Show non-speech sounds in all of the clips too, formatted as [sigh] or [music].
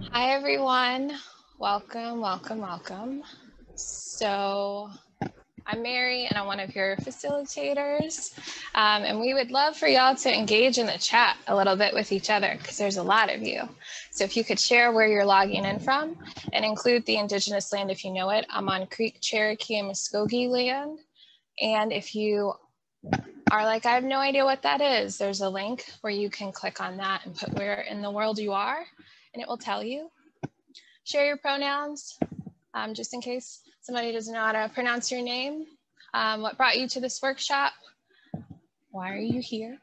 Hi, everyone. Welcome, welcome, welcome. So, I'm Mary and I'm one of your facilitators. Um, and we would love for y'all to engage in the chat a little bit with each other because there's a lot of you. So, if you could share where you're logging in from and include the Indigenous land if you know it. I'm on Creek, Cherokee, and Muskogee land. And if you are like, I have no idea what that is, there's a link where you can click on that and put where in the world you are and it will tell you. Share your pronouns, um, just in case somebody doesn't know how to pronounce your name. Um, what brought you to this workshop? Why are you here?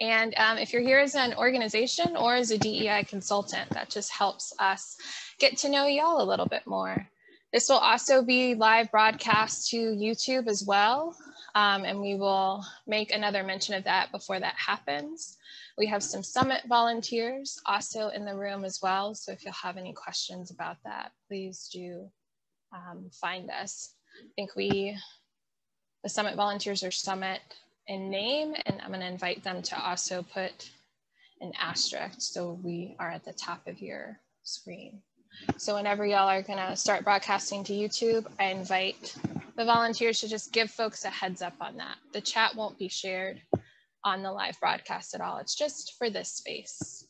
And um, if you're here as an organization or as a DEI consultant, that just helps us get to know y'all a little bit more. This will also be live broadcast to YouTube as well. Um, and we will make another mention of that before that happens. We have some summit volunteers also in the room as well. So if you'll have any questions about that, please do um, find us. I think we, the summit volunteers are summit in name, and I'm gonna invite them to also put an asterisk so we are at the top of your screen. So whenever y'all are gonna start broadcasting to YouTube, I invite the volunteers to just give folks a heads up on that. The chat won't be shared on the live broadcast at all. It's just for this space.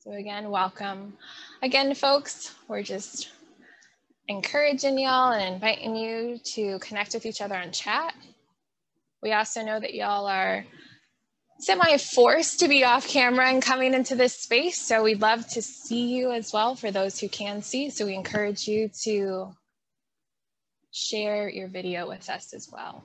So again, welcome. Again, folks, we're just encouraging y'all and inviting you to connect with each other on chat. We also know that y'all are semi-forced to be off camera and coming into this space. So we'd love to see you as well for those who can see. So we encourage you to share your video with us as well.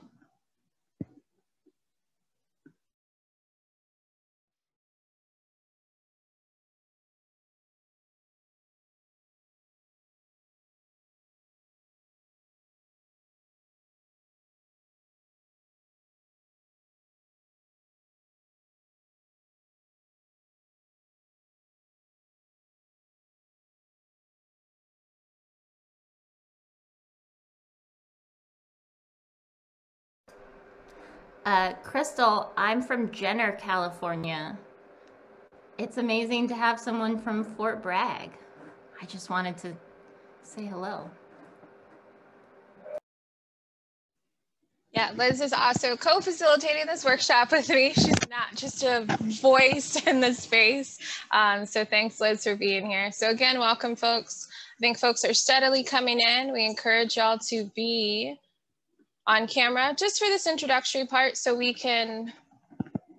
Uh, Crystal, I'm from Jenner, California. It's amazing to have someone from Fort Bragg. I just wanted to say hello. Yeah, Liz is also co-facilitating this workshop with me. She's not just a voice in the space. Um, so thanks, Liz, for being here. So again, welcome, folks. I think folks are steadily coming in. We encourage y'all to be on camera just for this introductory part so we can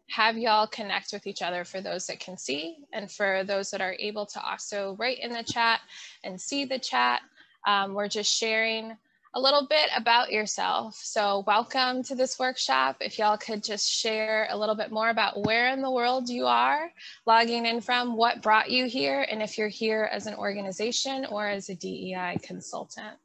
have y'all connect with each other for those that can see and for those that are able to also write in the chat and see the chat. Um, we're just sharing a little bit about yourself. So welcome to this workshop. If y'all could just share a little bit more about where in the world you are logging in from, what brought you here, and if you're here as an organization or as a DEI consultant.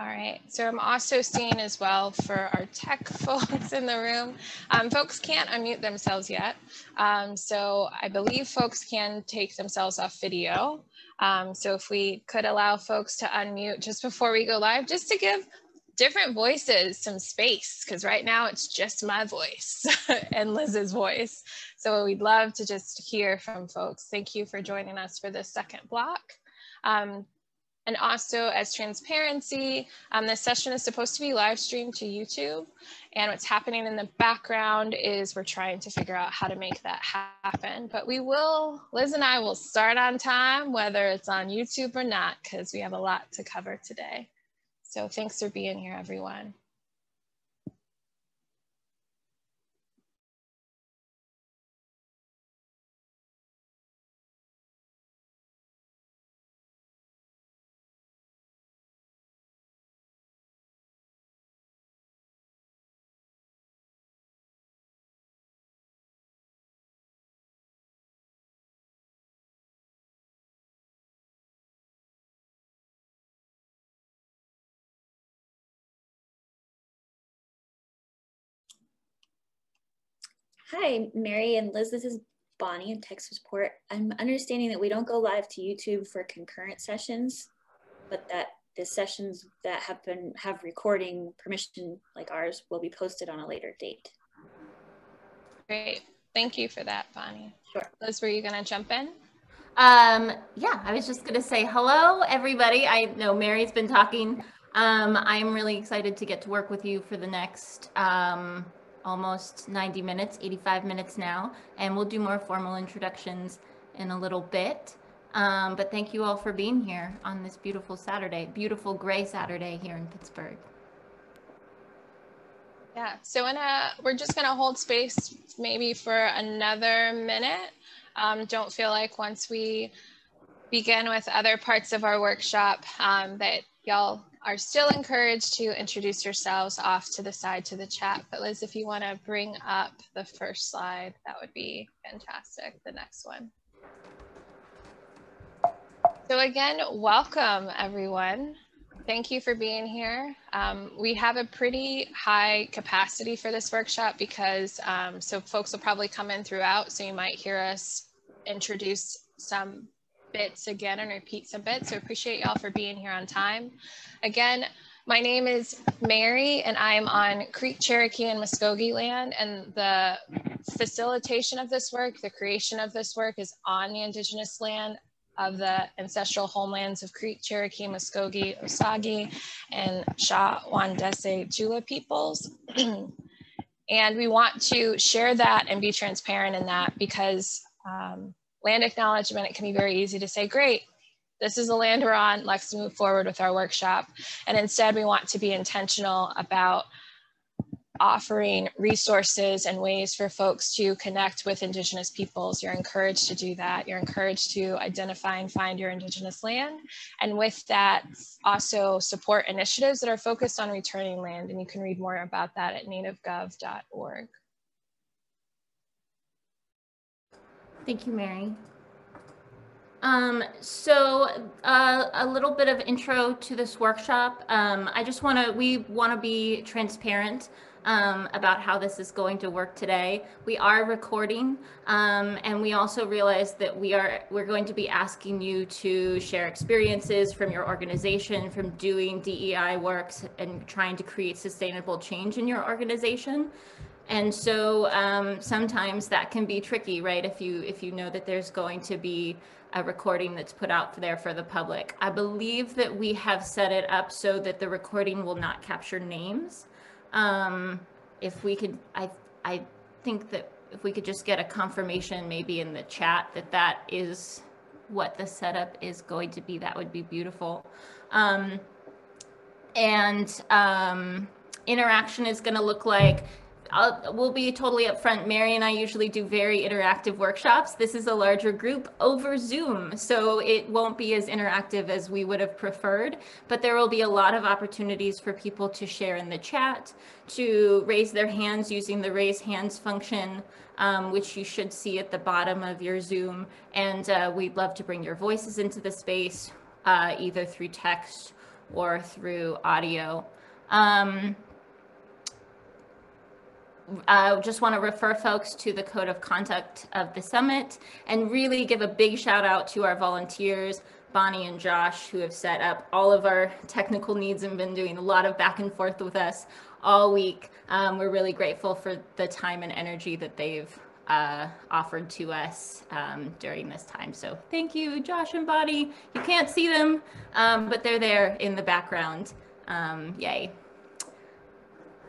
All right, so I'm also seeing as well for our tech [laughs] folks in the room. Um, folks can't unmute themselves yet. Um, so I believe folks can take themselves off video. Um, so if we could allow folks to unmute just before we go live, just to give different voices some space, because right now it's just my voice [laughs] and Liz's voice. So we'd love to just hear from folks. Thank you for joining us for this second block. And also as transparency, um, this session is supposed to be live streamed to YouTube. And what's happening in the background is we're trying to figure out how to make that happen. But we will, Liz and I will start on time, whether it's on YouTube or not, because we have a lot to cover today. So thanks for being here, everyone. Hi, Mary and Liz. This is Bonnie in tech support. I'm understanding that we don't go live to YouTube for concurrent sessions, but that the sessions that have been have recording permission like ours will be posted on a later date. Great. Thank you for that, Bonnie. Sure. Liz, were you going to jump in? Um, yeah, I was just going to say hello, everybody. I know Mary's been talking. Um, I'm really excited to get to work with you for the next um, almost 90 minutes, 85 minutes now, and we'll do more formal introductions in a little bit. Um, but thank you all for being here on this beautiful Saturday, beautiful gray Saturday here in Pittsburgh. Yeah, so in a, we're just gonna hold space maybe for another minute. Um, don't feel like once we begin with other parts of our workshop um, that y'all are still encouraged to introduce yourselves off to the side to the chat. But Liz, if you wanna bring up the first slide, that would be fantastic, the next one. So again, welcome everyone. Thank you for being here. Um, we have a pretty high capacity for this workshop because um, so folks will probably come in throughout. So you might hear us introduce some bits again and repeat some bits. So appreciate y'all for being here on time. Again, my name is Mary and I'm on Creek, Cherokee and Muskogee land and the facilitation of this work, the creation of this work is on the indigenous land of the ancestral homelands of Creek, Cherokee, Muskogee, Osage, and Shawandasse peoples. [clears throat] and we want to share that and be transparent in that because um, land acknowledgement, it can be very easy to say, great, this is the land we're on, let's move forward with our workshop. And instead we want to be intentional about offering resources and ways for folks to connect with Indigenous peoples. You're encouraged to do that. You're encouraged to identify and find your Indigenous land. And with that, also support initiatives that are focused on returning land. And you can read more about that at nativegov.org. Thank you, Mary. Um, so uh, a little bit of intro to this workshop. Um, I just want to, we want to be transparent um, about how this is going to work today. We are recording, um, and we also realize that we are we're going to be asking you to share experiences from your organization, from doing DEI works, and trying to create sustainable change in your organization. And so um, sometimes that can be tricky, right? If you if you know that there's going to be a recording that's put out there for the public. I believe that we have set it up so that the recording will not capture names. Um, if we could, I, I think that if we could just get a confirmation maybe in the chat that that is what the setup is going to be, that would be beautiful. Um, and um, interaction is going to look like I'll, we'll be totally upfront. Mary and I usually do very interactive workshops. This is a larger group over Zoom, so it won't be as interactive as we would have preferred, but there will be a lot of opportunities for people to share in the chat, to raise their hands using the raise hands function, um, which you should see at the bottom of your Zoom. And uh, we'd love to bring your voices into the space, uh, either through text or through audio. Um, uh, just want to refer folks to the code of conduct of the summit and really give a big shout out to our volunteers, Bonnie and Josh, who have set up all of our technical needs and been doing a lot of back and forth with us all week. Um, we're really grateful for the time and energy that they've uh, offered to us um, during this time. So thank you, Josh and Bonnie. You can't see them, um, but they're there in the background. Um, yay.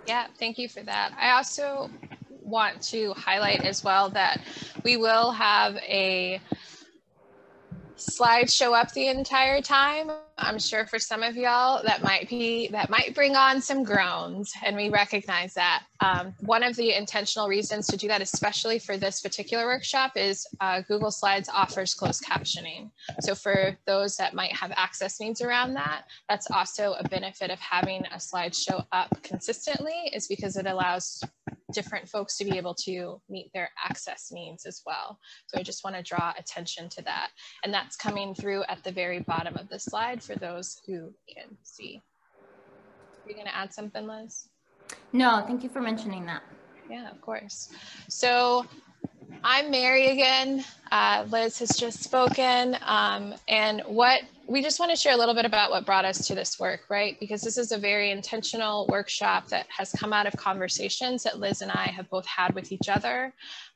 Yeah, thank you for that. I also want to highlight as well that we will have a slides show up the entire time. I'm sure for some of y'all that might be that might bring on some groans, and we recognize that. Um, one of the intentional reasons to do that, especially for this particular workshop, is uh, Google Slides offers closed captioning. So for those that might have access needs around that, that's also a benefit of having a slide show up consistently, is because it allows different folks to be able to meet their access needs as well. So I just want to draw attention to that. And that's coming through at the very bottom of the slide for those who can see. Are you going to add something, Liz? No, thank you for mentioning that. Yeah, of course. So I'm Mary again. Uh, Liz has just spoken. Um, and what we just want to share a little bit about what brought us to this work, right? Because this is a very intentional workshop that has come out of conversations that Liz and I have both had with each other,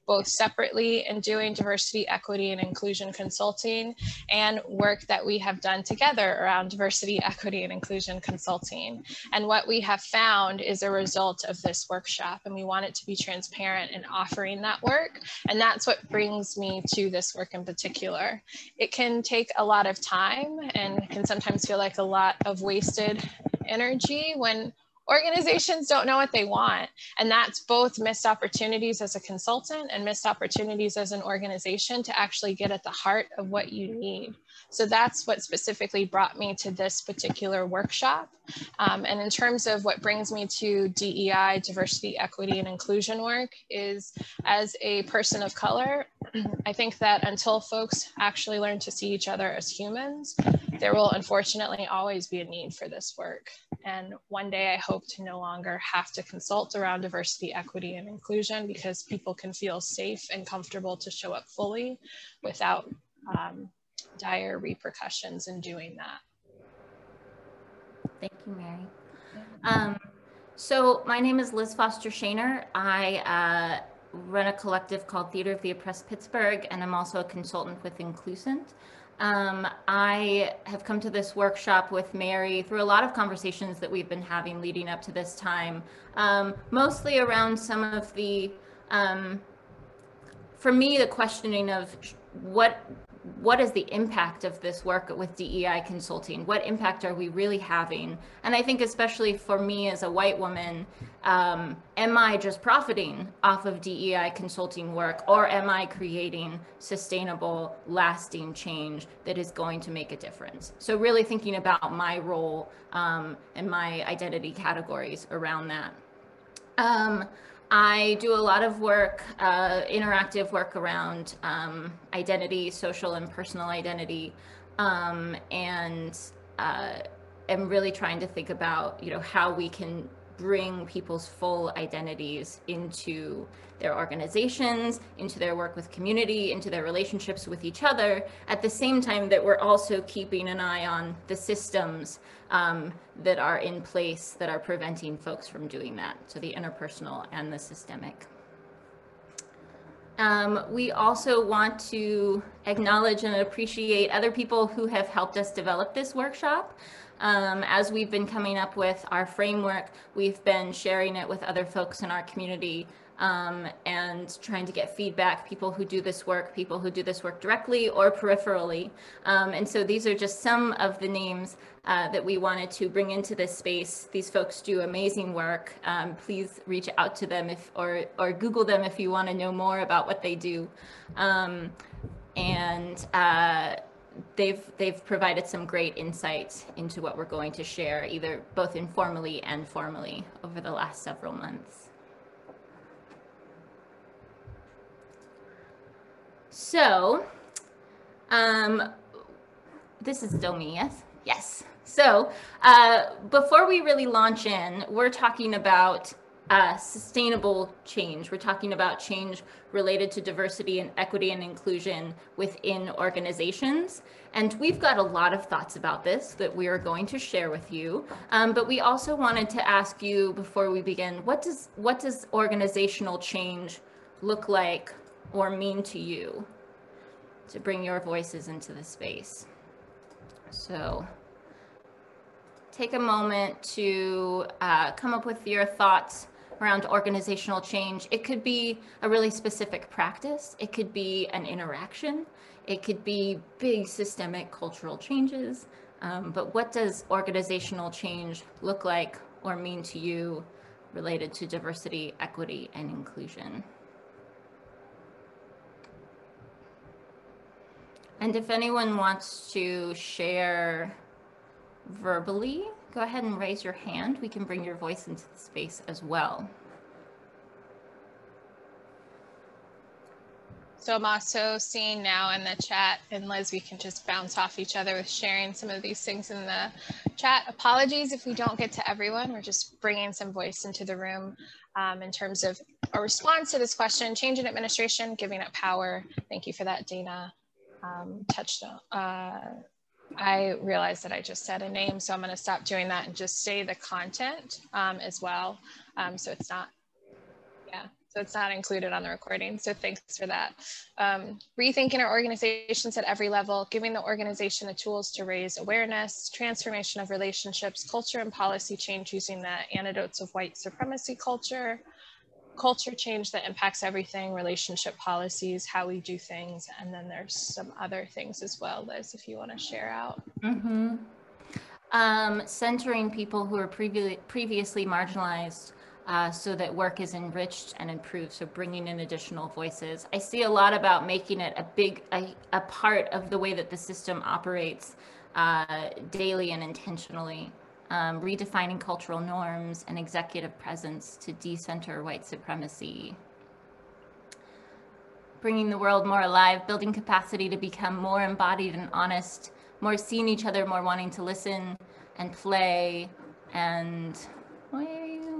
both separately in doing diversity, equity, and inclusion consulting and work that we have done together around diversity, equity, and inclusion consulting. And what we have found is a result of this workshop, and we want it to be transparent in offering that work. And that's what brings me to this work in particular. It can take a lot of time and can sometimes feel like a lot of wasted energy when organizations don't know what they want. And that's both missed opportunities as a consultant and missed opportunities as an organization to actually get at the heart of what you need. So that's what specifically brought me to this particular workshop. Um, and in terms of what brings me to DEI, diversity, equity, and inclusion work is as a person of color, [clears throat] I think that until folks actually learn to see each other as humans, there will unfortunately always be a need for this work. And one day I hope to no longer have to consult around diversity, equity, and inclusion because people can feel safe and comfortable to show up fully without um, dire repercussions in doing that. Thank you, Mary. Um, so my name is Liz Foster Shaner. I uh, run a collective called Theater of the Oppressed Pittsburgh, and I'm also a consultant with Inclusant. Um, I have come to this workshop with Mary through a lot of conversations that we've been having leading up to this time, um, mostly around some of the, um, for me, the questioning of what what is the impact of this work with DEI consulting? What impact are we really having? And I think especially for me as a white woman, um, am I just profiting off of DEI consulting work or am I creating sustainable, lasting change that is going to make a difference? So really thinking about my role um, and my identity categories around that. Um, I do a lot of work, uh, interactive work around um, identity, social and personal identity, um, and uh, am really trying to think about, you know, how we can bring people's full identities into their organizations, into their work with community, into their relationships with each other, at the same time that we're also keeping an eye on the systems um, that are in place that are preventing folks from doing that. So the interpersonal and the systemic. Um, we also want to acknowledge and appreciate other people who have helped us develop this workshop. Um, as we've been coming up with our framework, we've been sharing it with other folks in our community um, and trying to get feedback, people who do this work, people who do this work directly or peripherally. Um, and so these are just some of the names uh, that we wanted to bring into this space. These folks do amazing work. Um, please reach out to them if, or, or Google them if you want to know more about what they do. Um, and uh, they've they've provided some great insights into what we're going to share, either both informally and formally over the last several months. So, um, this is still me, yes? Yes. So, uh, before we really launch in, we're talking about uh, sustainable change. We're talking about change related to diversity and equity and inclusion within organizations. And we've got a lot of thoughts about this that we are going to share with you. Um, but we also wanted to ask you before we begin, what does, what does organizational change look like or mean to you to bring your voices into the space? So take a moment to uh, come up with your thoughts around organizational change. It could be a really specific practice. It could be an interaction. It could be big systemic cultural changes. Um, but what does organizational change look like or mean to you related to diversity, equity, and inclusion? And if anyone wants to share verbally, go ahead and raise your hand. We can bring your voice into the space as well. So I'm also seeing now in the chat, and Liz, we can just bounce off each other with sharing some of these things in the chat. Apologies if we don't get to everyone. We're just bringing some voice into the room um, in terms of a response to this question, change in administration, giving up power. Thank you for that, Dana. Um, uh, I realized that I just said a name, so I'm going to stop doing that and just say the content um, as well. Um, so it's not, yeah, so it's not included on the recording. So thanks for that. Um, rethinking our organizations at every level, giving the organization the tools to raise awareness, transformation of relationships, culture and policy change using the antidotes of white supremacy culture, culture change that impacts everything, relationship policies, how we do things, and then there's some other things as well, Liz, if you want to share out. Mm-hmm. Um, centering people who are previ- previously marginalized uh, so that work is enriched and improved. So bringing in additional voices. I see a lot about making it a big a, a part of the way that the system operates uh, daily and intentionally um, redefining cultural norms and executive presence to decenter white supremacy. Bringing the world more alive, building capacity to become more embodied and honest, more seeing each other, more wanting to listen and play and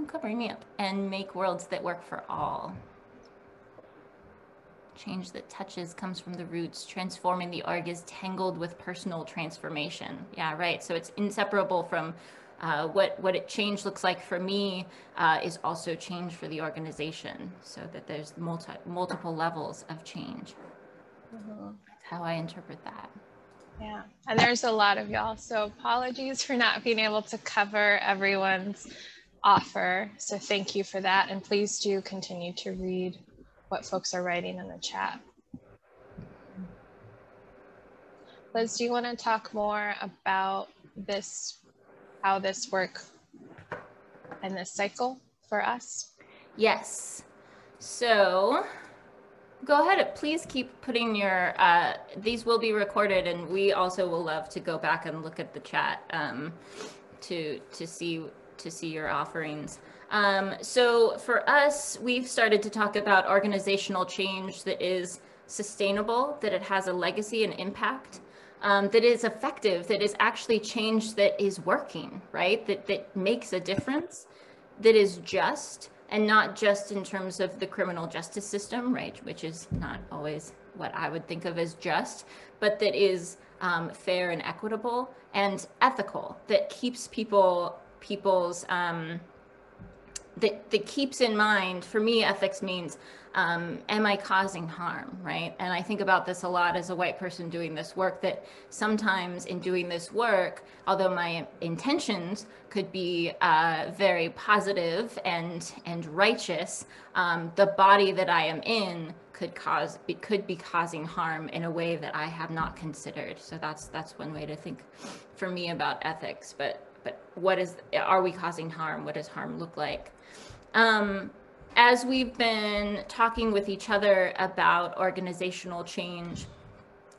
covering me up? And make worlds that work for all. Change that touches comes from the roots. Transforming the org is tangled with personal transformation. Yeah, right. So it's inseparable from uh, what what it change looks like for me uh, is also change for the organization. So that there's multi multiple levels of change. Mm-hmm. That's how I interpret that. Yeah, and there's a lot of y'all. So apologies for not being able to cover everyone's offer. So thank you for that. And please do continue to read what folks are writing in the chat. Liz, do you want to talk more about this, how this work and this cycle for us? Yes. So go ahead. Please keep putting your, uh, these will be recorded and we also will love to go back and look at the chat um, to, to see to see your offerings. Um, so for us, we've started to talk about organizational change that is sustainable, that it has a legacy and impact, um, that is effective, that is actually change that is working, right? That, that makes a difference, that is just, and not just in terms of the criminal justice system, right? Which is not always what I would think of as just, but that is um, fair and equitable and ethical, that keeps people people's um, that that keeps in mind for me ethics means um, am i causing harm right and i think about this a lot as a white person doing this work that sometimes in doing this work although my intentions could be uh, very positive and and righteous um, the body that i am in could cause could be causing harm in a way that i have not considered so that's that's one way to think for me about ethics but but what is, are we causing harm? What does harm look like? Um, as we've been talking with each other about organizational change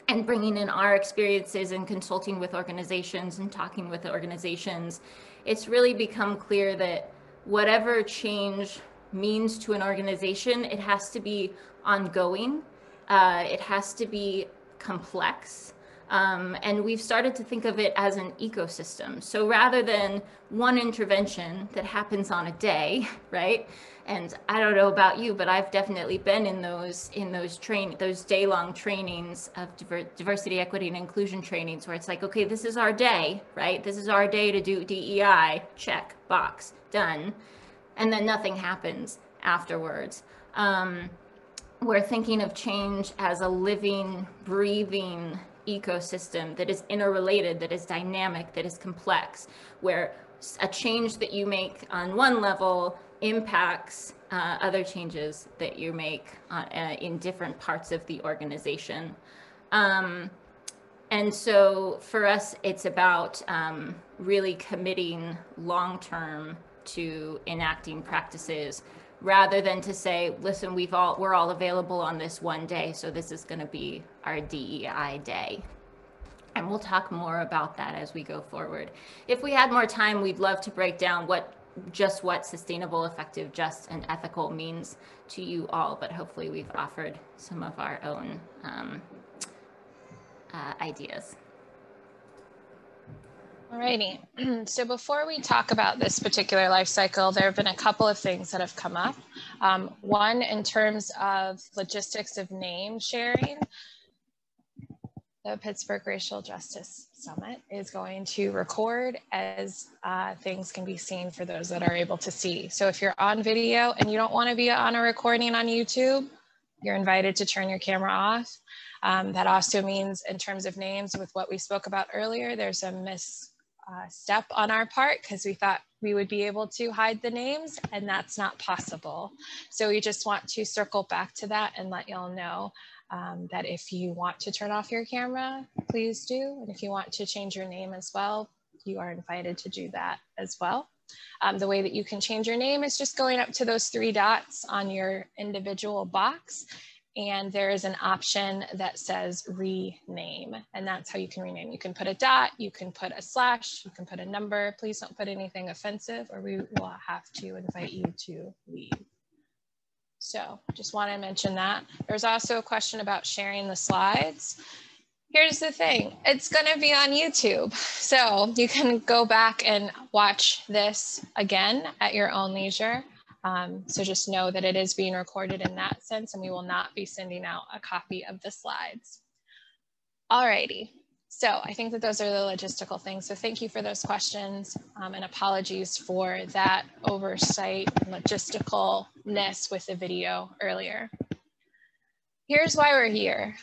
and bringing in our experiences and consulting with organizations and talking with organizations, it's really become clear that whatever change means to an organization, it has to be ongoing. Uh, it has to be complex. Um, and we've started to think of it as an ecosystem. So rather than one intervention that happens on a day, [laughs] right? And I don't know about you, but I've definitely been in those in those train those day-long trainings of diver diversity, equity, and inclusion trainings where it's like, okay, this is our day, right? This is our day to do DEI. Check box done, and then nothing happens afterwards. Um, we're thinking of change as a living, breathing ecosystem that is interrelated, that is dynamic, that is complex, where a change that you make on one level impacts uh, other changes that you make uh, uh, in different parts of the organization. Um, and so for us, it's about um, really committing long term to enacting practices rather than to say, listen, we've all we're all available on this one day, so this is going to be our DEI day. And we'll talk more about that as we go forward. If we had more time, we'd love to break down what just what sustainable, effective, just, and ethical means to you all, but hopefully we've offered some of our own um, uh, ideas. Alrighty, [clears throat] so before we talk about this particular life cycle, there have been a couple of things that have come up. Um, one, in terms of logistics of name sharing, the Pittsburgh Racial Justice Summit is going to record as uh, things can be seen for those that are able to see. So if you're on video and you don't want to be on a recording on YouTube, you're invited to turn your camera off. Um, that also means in terms of names with what we spoke about earlier, there's a miss step on our part because we thought we would be able to hide the names and that's not possible. So we just want to circle back to that and let y'all know um, that if you want to turn off your camera, please do. And if you want to change your name as well, you are invited to do that as well. Um, the way that you can change your name is just going up to those three dots on your individual box and there is an option that says rename and that's how you can rename. You can put a dot you can put a slash you can put a number. Please don't put anything offensive or we will have to invite you to leave. So just want to mention that. There's also a question about sharing the slides. Here's the thing it's going to be on youtube. So you can go back and watch this again at your own leisure um, so just know that it is being recorded in that sense and we will not be sending out a copy of the slides. Alrighty, so I think that those are the logistical things. So thank you for those questions um, and apologies for that oversight and logicalness with the video earlier. Here's why we're here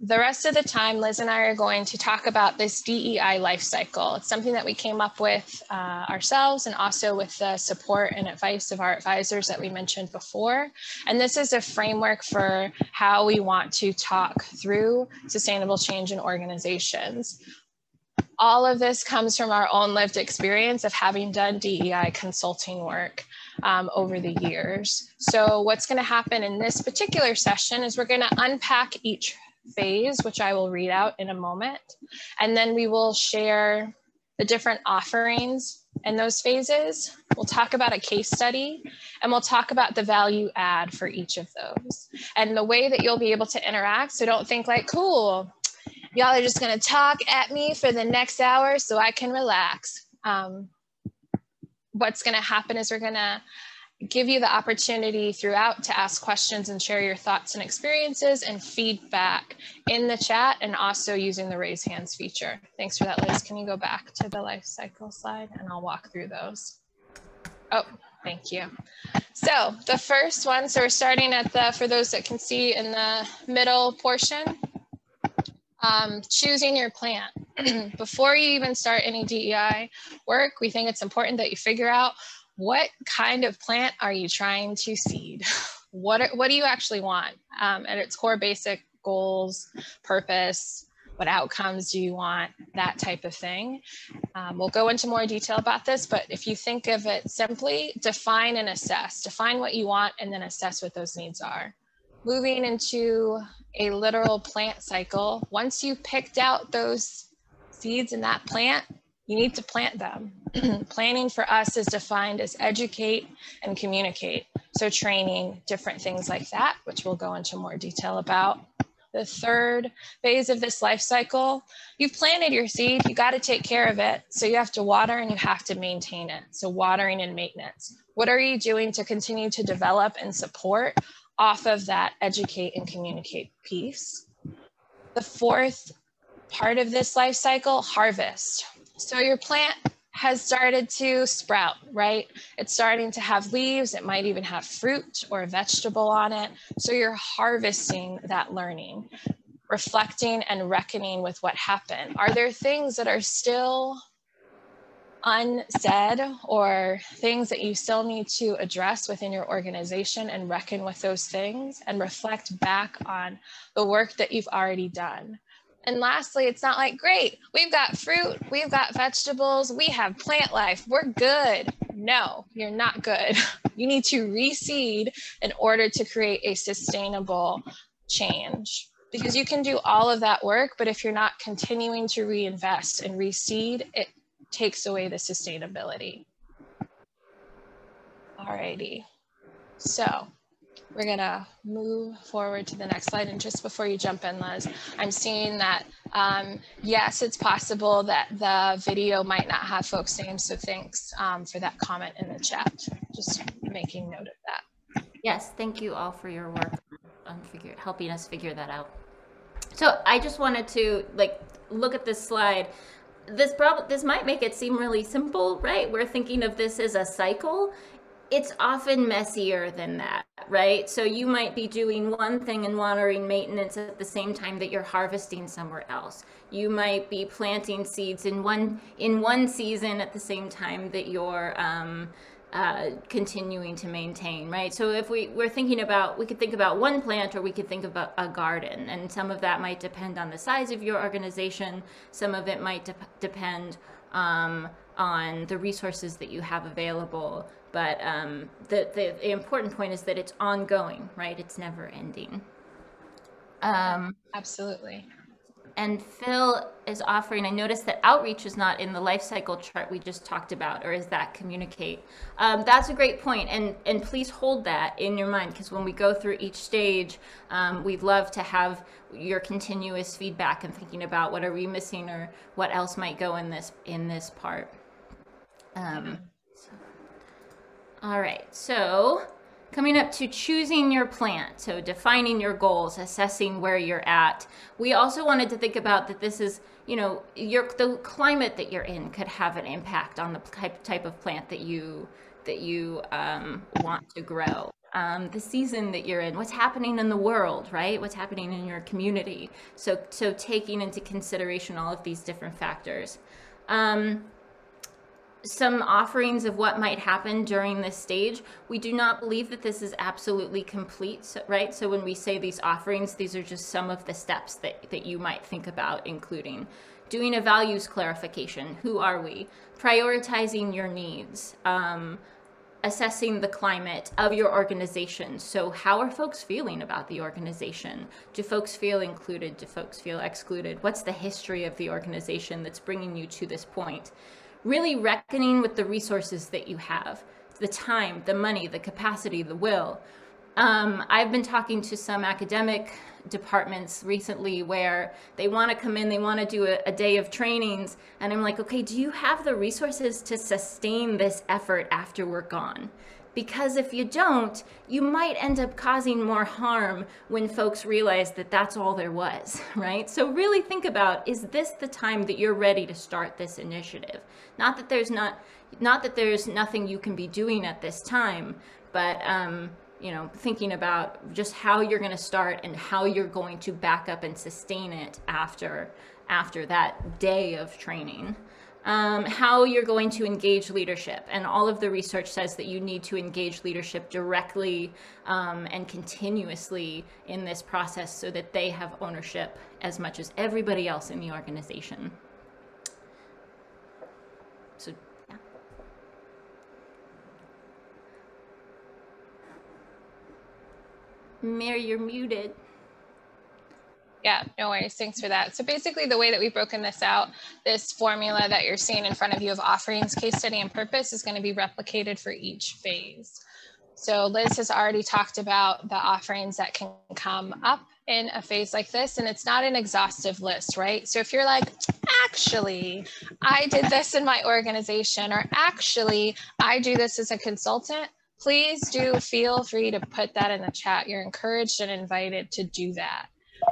the rest of the time, Liz and I are going to talk about this DEI life cycle. It's something that we came up with uh, ourselves and also with the support and advice of our advisors that we mentioned before. And this is a framework for how we want to talk through sustainable change in organizations. All of this comes from our own lived experience of having done DEI consulting work um, over the years. So what's gonna happen in this particular session is we're gonna unpack each phase, which I will read out in a moment. And then we will share the different offerings in those phases. We'll talk about a case study and we'll talk about the value add for each of those and the way that you'll be able to interact. So don't think like, cool, y'all are just gonna talk at me for the next hour so I can relax. Um, what's gonna happen is we're gonna give you the opportunity throughout to ask questions and share your thoughts and experiences and feedback in the chat and also using the raise hands feature. Thanks for that, Liz. Can you go back to the life cycle slide and I'll walk through those. Oh, thank you. So the first one, so we're starting at the, for those that can see in the middle portion, um, choosing your plant. [clears throat] Before you even start any DEI work, we think it's important that you figure out what kind of plant are you trying to seed? [laughs] what, are, what do you actually want? Um, at its core basic goals, purpose, what outcomes do you want, that type of thing. Um, we'll go into more detail about this, but if you think of it simply, define and assess. Define what you want and then assess what those needs are. Moving into a literal plant cycle, once you've picked out those seeds in that plant, you need to plant them. [clears throat] Planning for us is defined as educate and communicate. So training, different things like that, which we'll go into more detail about. The third phase of this life cycle, you've planted your seed, you got to take care of it. So you have to water and you have to maintain it. So watering and maintenance. What are you doing to continue to develop and support off of that educate and communicate piece? The fourth part of this life cycle, harvest. So your plant has started to sprout, right? It's starting to have leaves. It might even have fruit or a vegetable on it. So you're harvesting that learning, reflecting and reckoning with what happened. Are there things that are still unsaid or things that you still need to address within your organization and reckon with those things and reflect back on the work that you've already done? And lastly, it's not like, great, we've got fruit, we've got vegetables, we have plant life, we're good. No, you're not good. [laughs] You need to reseed in order to create a sustainable change because you can do all of that work, but if you're not continuing to reinvest and reseed, it takes away the sustainability. Alrighty, so we're gonna move forward to the next slide. And just before you jump in, Liz, I'm seeing that, um, yes, it's possible that the video might not have folks' names. So thanks um, for that comment in the chat. Just making note of that. Yes, thank you all for your work on figure, helping us figure that out. So I just wanted to like look at this slide this problem this might make it seem really simple right we're thinking of this as a cycle it's often messier than that right so you might be doing one thing and watering maintenance at the same time that you're harvesting somewhere else you might be planting seeds in one in one season at the same time that you're um, uh, continuing to maintain, right? So if we, we're thinking about, we could think about one plant or we could think about a garden. And some of that might depend on the size of your organization. Some of it might de depend um, on the resources that you have available. But um, the, the, the, important point is that it's ongoing, right? It's never ending. Um, Absolutely and Phil is offering, I noticed that outreach is not in the life cycle chart we just talked about, or is that communicate? Um, that's a great point, and, and please hold that in your mind, because when we go through each stage, um, we'd love to have your continuous feedback and thinking about what are we missing or what else might go in this, in this part. Um, so. All right, so Coming up to choosing your plant, so defining your goals, assessing where you're at. We also wanted to think about that this is, you know, your the climate that you're in could have an impact on the type type of plant that you that you um, want to grow. Um, the season that you're in, what's happening in the world, right? What's happening in your community. So, so taking into consideration all of these different factors. Um, some offerings of what might happen during this stage. We do not believe that this is absolutely complete, right? So when we say these offerings, these are just some of the steps that, that you might think about including. Doing a values clarification, who are we? Prioritizing your needs, um, assessing the climate of your organization. So how are folks feeling about the organization? Do folks feel included? Do folks feel excluded? What's the history of the organization that's bringing you to this point? Really reckoning with the resources that you have the time, the money, the capacity, the will. Um, I've been talking to some academic departments recently where they want to come in, they want to do a, a, day of trainings, and I'm like, okay, do you have the resources to sustain this effort after we're gone? Because if you don't, you might end up causing more harm when folks realize that that's all there was, [laughs] right? So really think about, is this the time that you're ready to start this initiative? Not that there's not, not that there's nothing you can be doing at this time, but um, you know, thinking about just how you're going to start and how you're going to back up and sustain it after after that day of training um, how you're going to engage leadership. And all of the research says that you need to engage leadership directly um, and continuously in this process so that they have ownership as much as everybody else in the organization. So, yeah. Mary, you're muted. Yeah, no worries. Thanks for that. So basically the way that we've broken this out, this formula that you're seeing in front of you of offerings, case study, and purpose is going to be replicated for each phase. So Liz has already talked about the offerings that can come up in a phase like this, and it's not an exhaustive list, right? So if you're like, actually, I did this in my organization, or actually, I do this as a consultant, please do feel free to put that in the chat. You're encouraged and invited to do that.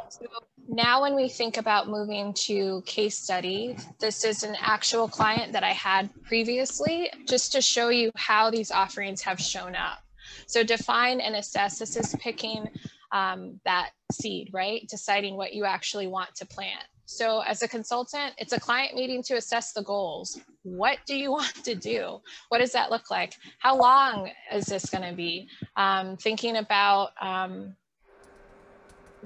So now when we think about moving to case study, this is an actual client that I had previously, just to show you how these offerings have shown up. So define and assess, this is picking um, that seed, right? Deciding what you actually want to plant. So as a consultant, it's a client meeting to assess the goals. What do you [laughs] want to do? What does that look like? How long is this gonna be? Um, thinking about um,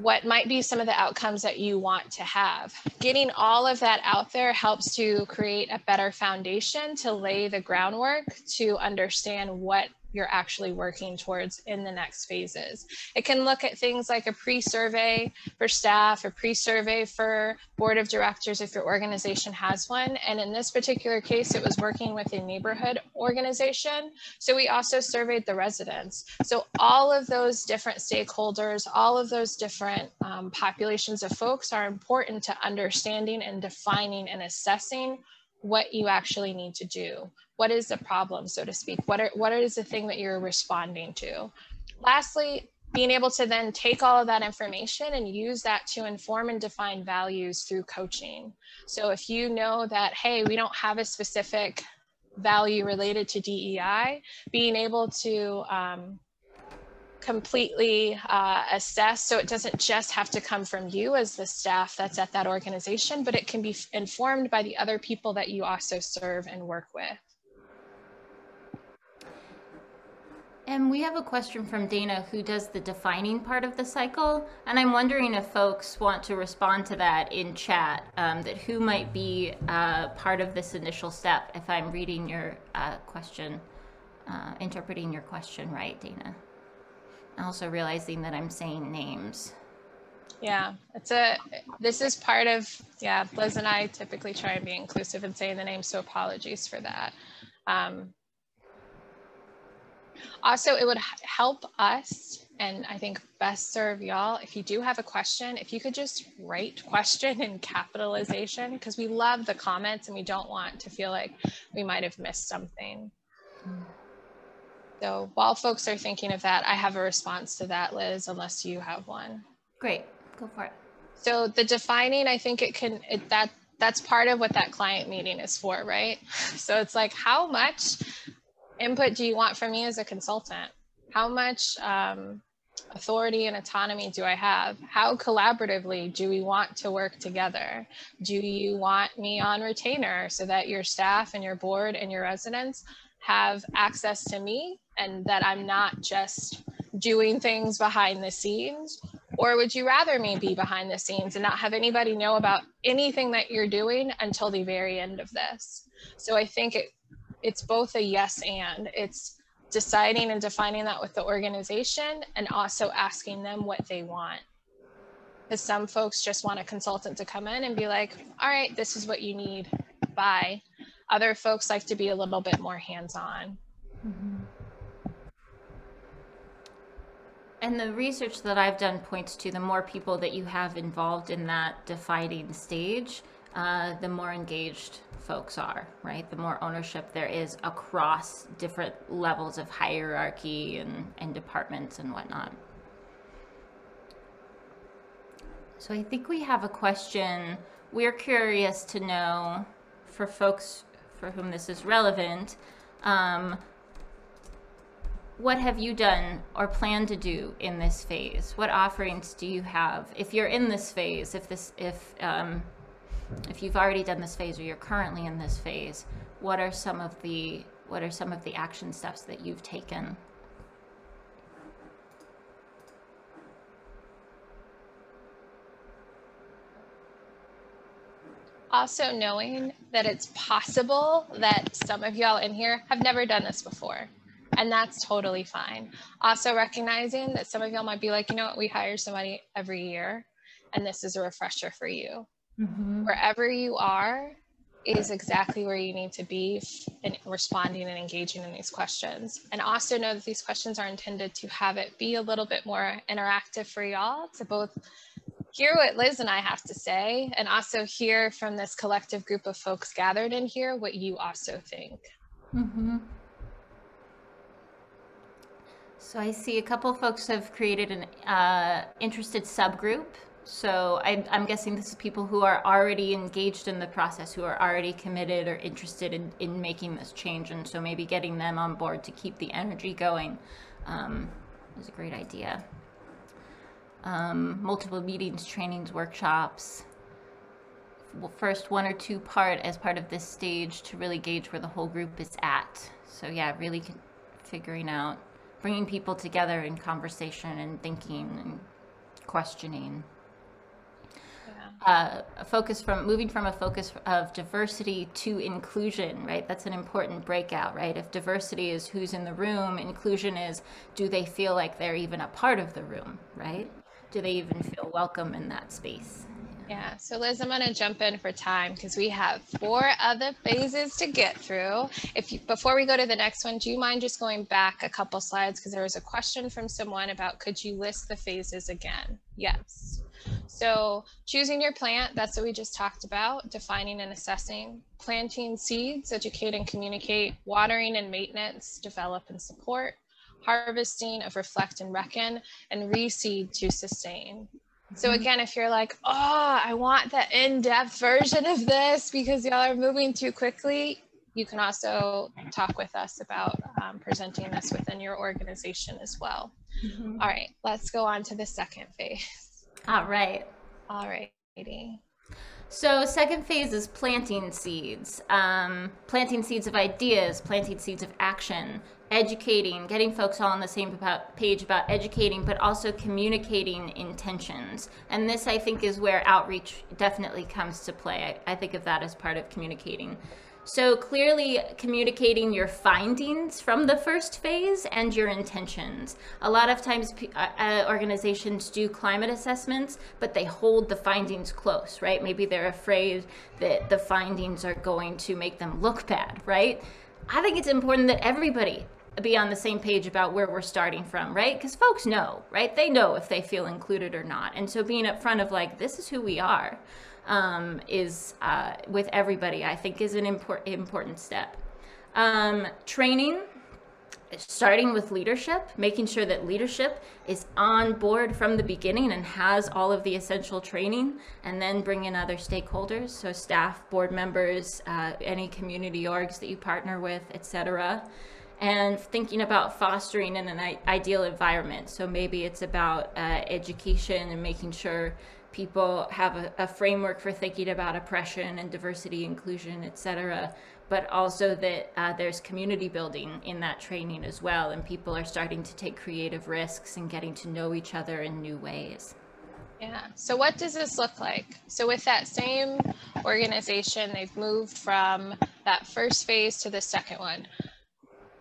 what might be some of the outcomes that you want to have. Getting all of that out there helps to create a better foundation to lay the groundwork to understand what you're actually working towards in the next phases. It can look at things like a pre-survey for staff, a pre-survey for board of directors if your organization has one. And in this particular case, it was working with a neighborhood organization. So we also surveyed the residents. So all of those different stakeholders, all of those different um, populations of folks are important to understanding and defining and assessing what you actually need to do. What is the problem, so to speak? What, are, what is the thing that you're responding to? Lastly, being able to then take all of that information and use that to inform and define values through coaching. So if you know that, hey, we don't have a specific value related to DEI, being able to um, completely uh, assess so it doesn't just have to come from you as the staff that's at that organization but it can be informed by the other people that you also serve and work with and we have a question from Dana who does the defining part of the cycle. And I'm wondering if folks want to respond to that in chat, um, that who might be uh, part of this initial step if I'm reading your uh, question, uh, interpreting your question right, Dana also realizing that I'm saying names. Yeah, it's a, this is part of, yeah, Liz and I typically try and be inclusive in saying the names, so apologies for that. Um, also, it would help us and I think best serve y'all if you do have a question, if you could just write question in capitalization because we love the comments and we don't want to feel like we might have missed something. Mm. So while folks are thinking of that, I have a response to that, Liz, unless you have one. Great, go for it. So the defining, I think it can, it, that that's part of what that client meeting is for, right? [laughs] So it's like, how much input do you want from me as a consultant? How much um, authority and autonomy do I have? How collaboratively do we want to work together? Do you want me on retainer so that your staff and your board and your residents have access to me and that I'm not just doing things behind the scenes? Or would you rather me be behind the scenes and not have anybody know about anything that you're doing until the very end of this? So I think it, it's both a yes and it's deciding and defining that with the organization and also asking them what they want. Because some folks just want a consultant to come in and be like, all right, this is what you need. Bye. Other folks like to be a little bit more hands on. Mm-hmm. And the research that I've done points to the more people that you have involved in that defining stage, uh, the more engaged folks are, right? The more ownership there is across different levels of hierarchy and, and departments and whatnot. So I think we have a question. We're curious to know for folks for whom this is relevant, um, what have you done or plan to do in this phase? What offerings do you have? If you're in this phase, if this, if, um, if you've already done this phase or you're currently in this phase, what are some of the, what are some of the action steps that you've taken? Also knowing that it's possible that some of y'all in here have never done this before and that's totally fine. Also recognizing that some of y'all might be like, you know what, we hire somebody every year and this is a refresher for you. Mm-hmm. Wherever you are is exactly where you need to be in responding and engaging in these questions. And also know that these questions are intended to have it be a little bit more interactive for y'all to both hear what Liz and I have to say and also hear from this collective group of folks gathered in here what you also think. Mm-hmm. So I see a couple folks have created an uh, interested subgroup. So I, I'm guessing this is people who are already engaged in the process, who are already committed or interested in, in making this change. And so maybe getting them on board to keep the energy going um, is a great idea. Um, multiple meetings, trainings, workshops. First one or two part as part of this stage to really gauge where the whole group is at. So yeah, really figuring out bringing people together in conversation and thinking and questioning. Uh, a focus from moving from a focus of diversity to inclusion, right? That's an important breakout, right? If diversity is who's in the room, inclusion is do they feel like they're even a part of the room, right? Do they even feel welcome in that space? Yeah, so Liz, I'm going to jump in for time because we have four other phases to get through. If you, before we go to the next one, do you mind just going back a couple slides because there was a question from someone about could you list the phases again? Yes. So choosing your plant, that's what we just talked about, defining and assessing, planting seeds, educate and communicate, watering and maintenance, develop and support, harvesting of reflect and reckon, and reseed to sustain. So again, if you're like, oh, I want the in-depth version of this because y'all are moving too quickly, you can also talk with us about um, presenting this within your organization as well. Mm-hmm. All right, let's go on to the second phase. All right. All righty. So second phase is planting seeds, um, planting seeds of ideas, planting seeds of action, educating, getting folks all on the same page about educating, but also communicating intentions. And this, I think, is where outreach definitely comes to play. I, I think of that as part of communicating. So clearly communicating your findings from the first phase and your intentions. A lot of times uh, uh, organizations do climate assessments, but they hold the findings close, right? Maybe they're afraid that the findings are going to make them look bad, right? I think it's important that everybody be on the same page about where we're starting from, right? Because folks know, right? They know if they feel included or not. And so being upfront of like, this is who we are, um, is uh, with everybody, I think is an import- important step. Um, training, starting with leadership, making sure that leadership is on board from the beginning and has all of the essential training, and then bring in other stakeholders, so staff, board members, uh, any community orgs that you partner with, etc and thinking about fostering in an ideal environment. So maybe it's about uh, education and making sure people have a, a, framework for thinking about oppression and diversity, inclusion, et cetera, but also that uh, there's community building in that training as well, and people are starting to take creative risks and getting to know each other in new ways. Yeah. So what does this look like? So with that same organization, they've moved from that first phase to the second one.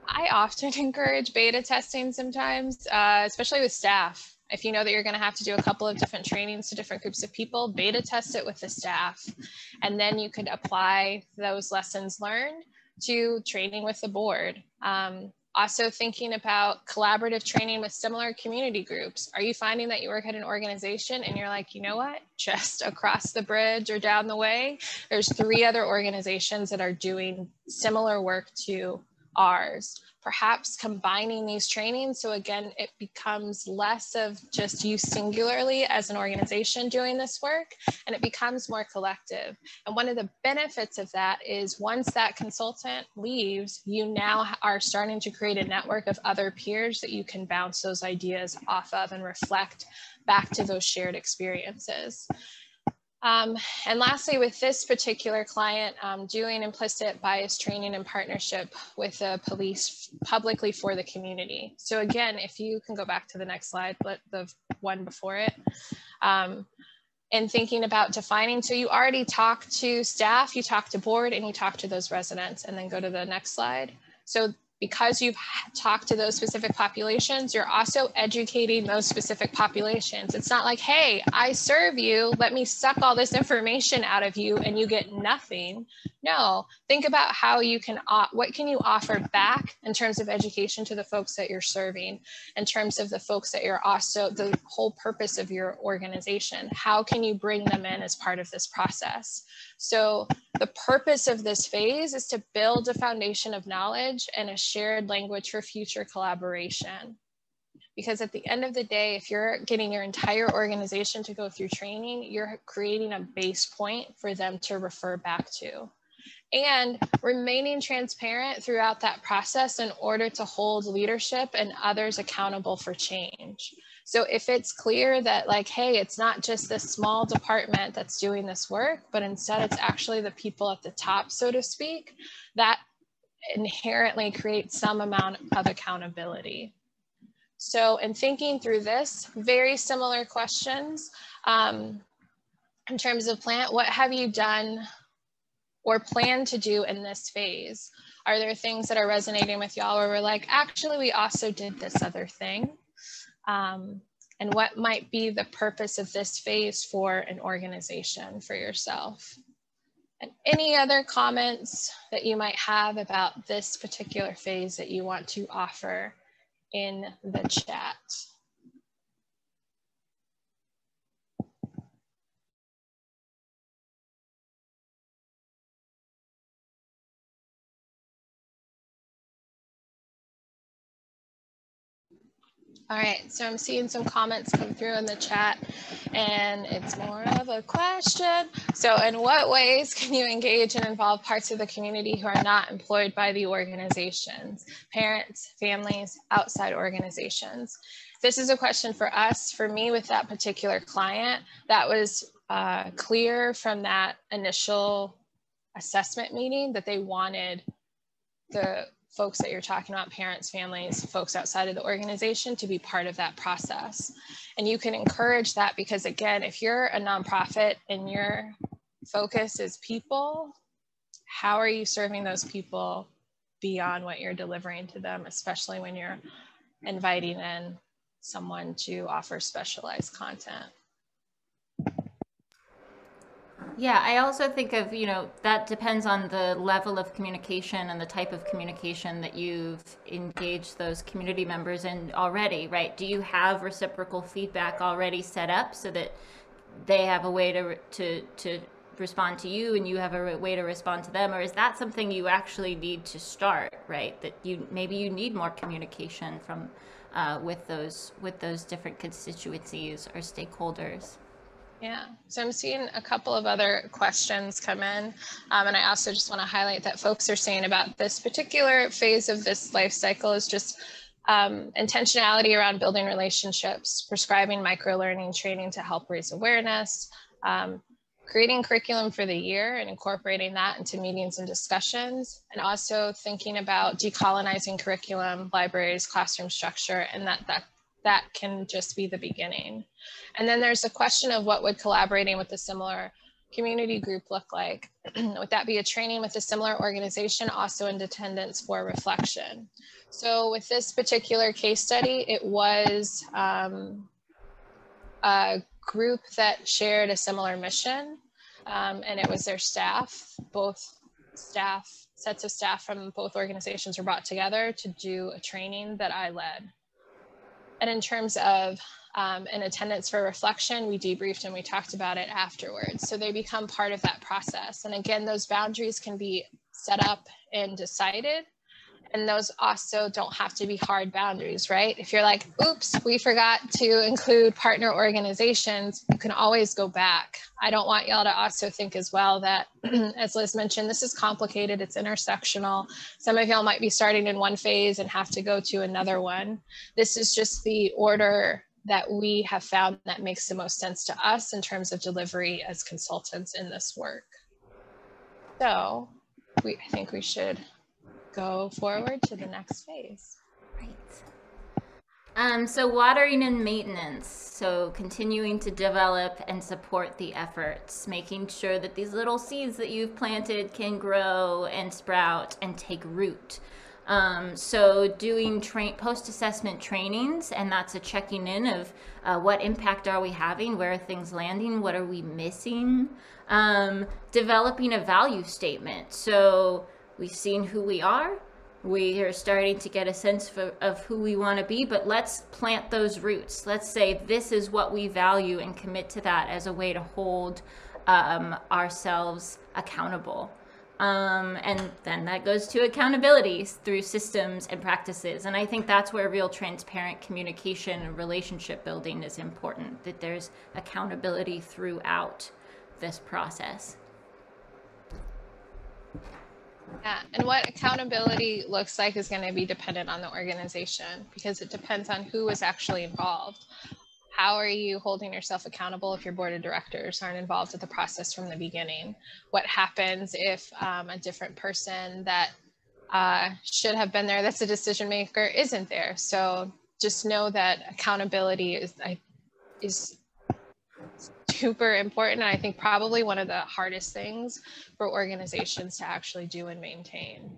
I often [laughs] encourage beta testing sometimes, uh, especially with staff. If you know that you're going to have to do a couple of different trainings to different groups of people, beta test it with the staff. And then you could apply those lessons learned to training with the board. Um, also thinking about collaborative training with similar community groups. Are you finding that you work at an organization and you're like, you know what, just across the bridge or down the way, there's three other organizations that are doing similar work to ours perhaps combining these trainings. So again, it becomes less of just you singularly as an organization doing this work, and it becomes more collective. And one of the benefits of that is once that consultant leaves, you now are starting to create a network of other peers that you can bounce those ideas off of and reflect back to those shared experiences. Um, and lastly, with this particular client, um, doing implicit bias training in partnership with the police publicly for the community. So again, if you can go back to the next slide, but the one before it, um, and thinking about defining. So you already talk to staff, you talk to board, and you talk to those residents, and then go to the next slide. So because you've talked to those specific populations, you're also educating those specific populations. It's not like, hey, I serve you, let me suck all this information out of you and you get nothing. No, think about how you can, what can you offer back in terms of education to the folks that you're serving, in terms of the folks that you're also, the whole purpose of your organization. How can you bring them in as part of this process? So the purpose of this phase is to build a foundation of knowledge and a shared language for future collaboration. Because at the end of the day, if you're getting your entire organization to go through training, you're creating a base point for them to refer back to. And remaining transparent throughout that process in order to hold leadership and others accountable for change. So if it's clear that like, hey, it's not just this small department that's doing this work, but instead it's actually the people at the top, so to speak, that inherently creates some amount of accountability. So in thinking through this, very similar questions. Um, in terms of plant, what have you done or plan to do in this phase? Are there things that are resonating with y'all where we're like, actually, we also did this other thing? Um, and what might be the purpose of this phase for an organization for yourself? And any other comments that you might have about this particular phase that you want to offer in the chat? All right, so I'm seeing some comments come through in the chat and it's more of a question. So in what ways can you engage and involve parts of the community who are not employed by the organizations, parents, families, outside organizations? This is a question for us, for me with that particular client, that was uh, clear from that initial assessment meeting that they wanted the folks that you're talking about, parents, families, folks outside of the organization to be part of that process. And you can encourage that because again, if you're a nonprofit and your focus is people, how are you serving those people beyond what you're delivering to them, especially when you're inviting in someone to offer specialized content? Yeah, I also think of, you know, that depends on the level of communication and the type of communication that you've engaged those community members in already, right? Do you have reciprocal feedback already set up so that they have a way to to to respond to you and you have a way to respond to them or is that something you actually need to start, right? That you maybe you need more communication from uh, with those with those different constituencies or stakeholders. Yeah, so I'm seeing a couple of other questions come in. Um, and I also just want to highlight that folks are saying about this particular phase of this life cycle is just um, intentionality around building relationships, prescribing micro learning training to help raise awareness, um, creating curriculum for the year and incorporating that into meetings and discussions, and also thinking about decolonizing curriculum, libraries, classroom structure, and that, that that can just be the beginning. And then there's a question of what would collaborating with a similar community group look like? [clears throat] would that be a training with a similar organization also in attendance for reflection? So with this particular case study, it was um, a group that shared a similar mission um, and it was their staff, both staff, sets of staff from both organizations were brought together to do a training that I led. And in terms of um, an attendance for reflection, we debriefed and we talked about it afterwards. So they become part of that process. And again, those boundaries can be set up and decided and those also don't have to be hard boundaries, right? If you're like, oops, we forgot to include partner organizations, you can always go back. I don't want y'all to also think as well that, [clears throat] as Liz mentioned, this is complicated, it's intersectional. Some of y'all might be starting in one phase and have to go to another one. This is just the order that we have found that makes the most sense to us in terms of delivery as consultants in this work. So we, I think we should go forward to the next phase. Right. Um, so watering and maintenance. So continuing to develop and support the efforts, making sure that these little seeds that you've planted can grow and sprout and take root. Um, so doing train post-assessment trainings, and that's a checking in of uh, what impact are we having, where are things landing, what are we missing. Um, developing a value statement. So We've seen who we are. We are starting to get a sense for, of who we want to be, but let's plant those roots. Let's say this is what we value and commit to that as a way to hold um, ourselves accountable. Um, and then that goes to accountability through systems and practices. And I think that's where real transparent communication and relationship building is important, that there's accountability throughout this process. Yeah, and what accountability looks like is going to be dependent on the organization because it depends on who is actually involved. How are you holding yourself accountable if your board of directors aren't involved with the process from the beginning? What happens if um, a different person that uh, should have been there, that's a decision maker, isn't there? So just know that accountability is I, is super important. And I think probably one of the hardest things for organizations to actually do and maintain.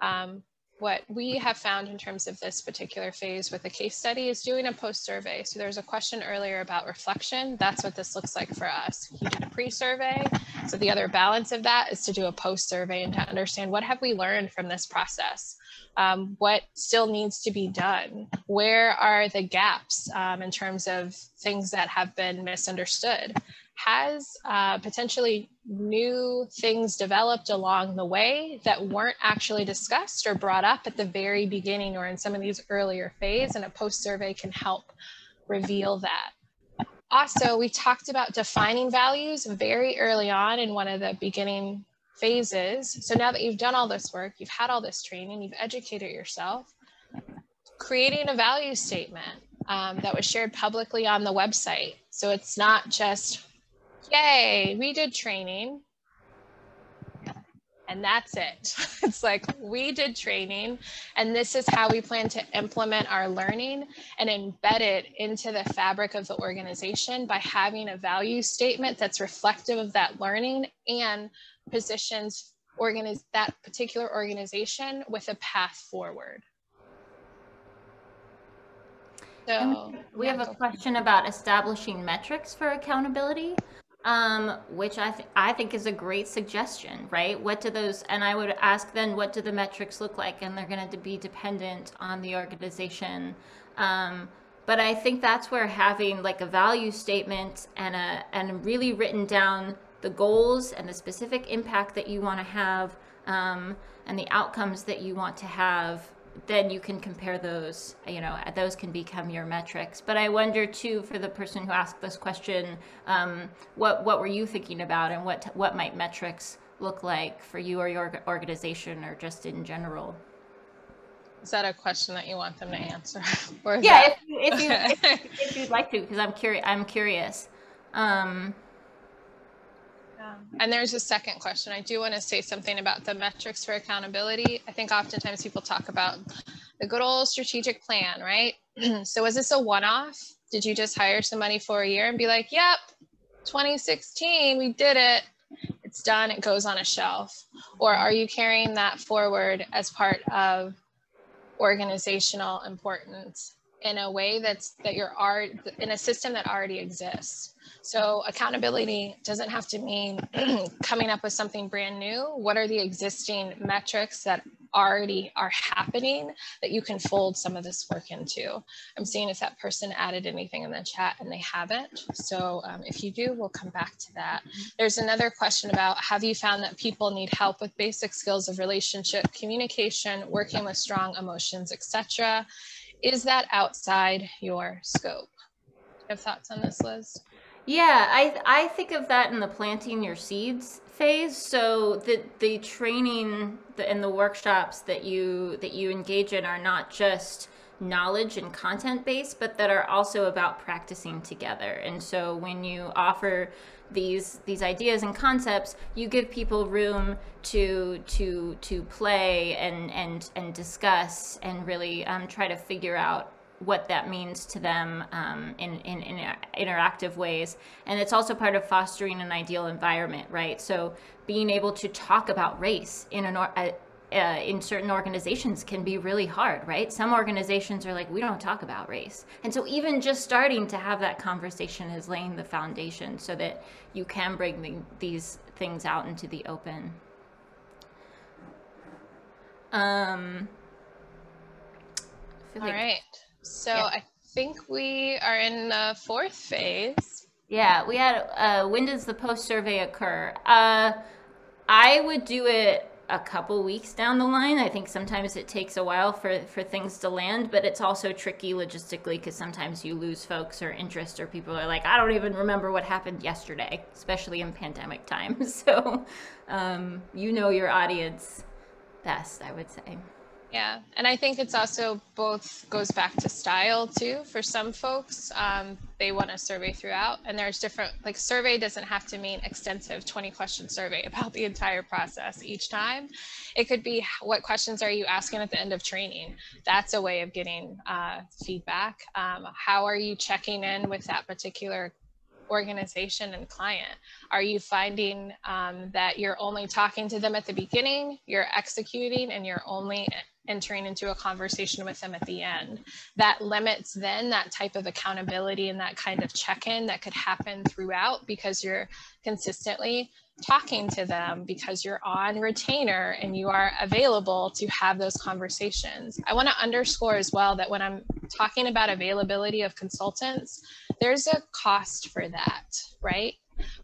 Um, what we have found in terms of this particular phase with the case study is doing a post survey. So there's a question earlier about reflection. That's what this looks like for us. You did a pre-survey. So the other balance of that is to do a post survey and to understand what have we learned from this process? Um, what still needs to be done? Where are the gaps um, in terms of things that have been misunderstood? Has uh, potentially new things developed along the way that weren't actually discussed or brought up at the very beginning or in some of these earlier phase and a post survey can help reveal that. Also, we talked about defining values very early on in one of the beginning phases. So now that you've done all this work, you've had all this training, you've educated yourself, creating a value statement um, that was shared publicly on the website. So it's not just yay, we did training. And that's it. [laughs] It's like we did training, and this is how we plan to implement our learning and embed it into the fabric of the organization by having a value statement that's reflective of that learning and positions organize that particular organization with a path forward. So we have a question about establishing metrics for accountability um, which I, th- I think is a great suggestion, right? What do those, and I would ask then, what do the metrics look like? And they're going to be dependent on the organization. Um, but I think that's where having like a value statement and a, and really written down the goals and the specific impact that you want to have um, and the outcomes that you want to have then you can compare those you know those can become your metrics. But i wonder too for the person who asked this question um, what what were you thinking about and what what might metrics look like for you or your organization or just in general? Is that a question that you want them to answer? [laughs] Or yeah that... if, you, if, you, if, [laughs] if, you'd like to because i'm curious i'm curious. Um, and there's a second question. I do want to say something about the metrics for accountability. I think oftentimes people talk about the good old strategic plan, right? [clears throat] so was this a one-off? Did you just hire somebody for a year and be like, yep, 2016, we did it. It's done, it goes on a shelf. Or are you carrying that forward as part of organizational importance in a way that's that you're art in a system that already exists? So accountability doesn't have to mean [clears throat] coming up with something brand new. What are the existing metrics that already are happening that you can fold some of this work into? I'm seeing if that person added anything in the chat and they haven't. So um, if you do, we'll come back to that. There's another question about have you found that people need help with basic skills of relationship, communication, working with strong emotions, etc. Is that outside your scope? Do you have thoughts on this, Liz? Yeah, I I think of that in the planting your seeds phase. So the the training and the workshops that you that you engage in are not just knowledge and content based, but that are also about practicing together. And so when you offer these these ideas and concepts, you give people room to to to play and and and discuss and really um, try to figure out what that means to them um, in, in, in, interactive ways. And it's also part of fostering an ideal environment, right? So being able to talk about race in an uh, uh, in certain organizations can be really hard, right? Some organizations are like, we don't talk about race. And so even just starting to have that conversation is laying the foundation so that you can bring the, these things out into the open. Um, All like, right. So yeah. I think we are in the fourth phase. Yeah, we had. Uh, when does the post survey occur? Uh, I would do it a couple weeks down the line. I think sometimes it takes a while for, for things to land, but it's also tricky logistically because sometimes you lose folks or interest, or people are like, I don't even remember what happened yesterday, especially in pandemic times. [laughs] So um, you know your audience best, I would say. Yeah, and I think it's also both goes back to style too. For some folks, um, they want a survey throughout, and there's different like survey doesn't have to mean extensive 20 question survey [laughs] about the entire process each time. It could be what questions are you asking at the end of training? That's a way of getting uh, feedback. Um, how are you checking in with that particular organization and client? Are you finding um, that you're only talking to them at the beginning, you're executing, and you're only entering into a conversation with them at the end? That limits then that type of accountability and that kind of check in that could happen throughout because you're consistently talking to them because you're on retainer and you are available to have those conversations. I want to underscore as well that when I'm talking about availability of consultants, there's a cost for that, right?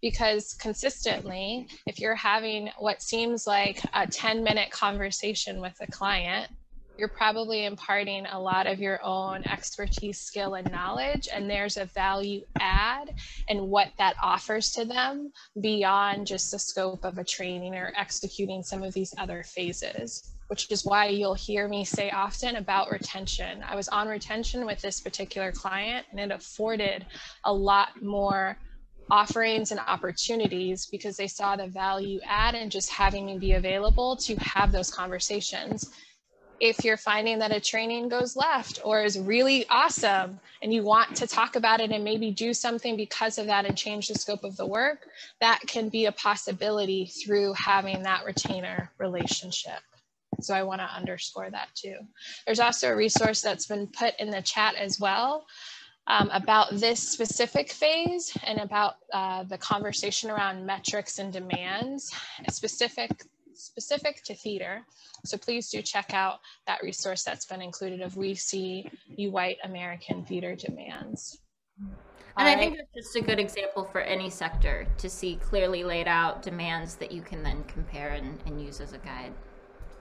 Because consistently, if you're having what seems like a 10 minute conversation with a client, you're probably imparting a lot of your own expertise, skill, and knowledge, and there's a value add and what that offers to them beyond just the scope of a training or executing some of these other phases, which is why you'll hear me say often about retention. I was on retention with this particular client, and it afforded a lot more offerings and opportunities because they saw the value add and just having me be available to have those conversations if you're finding that a training goes left or is really awesome and you want to talk about it and maybe do something because of that and change the scope of the work, that can be a possibility through having that retainer relationship. So I want to underscore that too. There's also a resource that's been put in the chat as well um, about this specific phase and about uh, the conversation around metrics and demands, specific specific to theater. So please do check out that resource that's been included of We See You White American Theater Demands. And I think that's just a good example for any sector to see clearly laid out demands that you can then compare and, and use as a guide.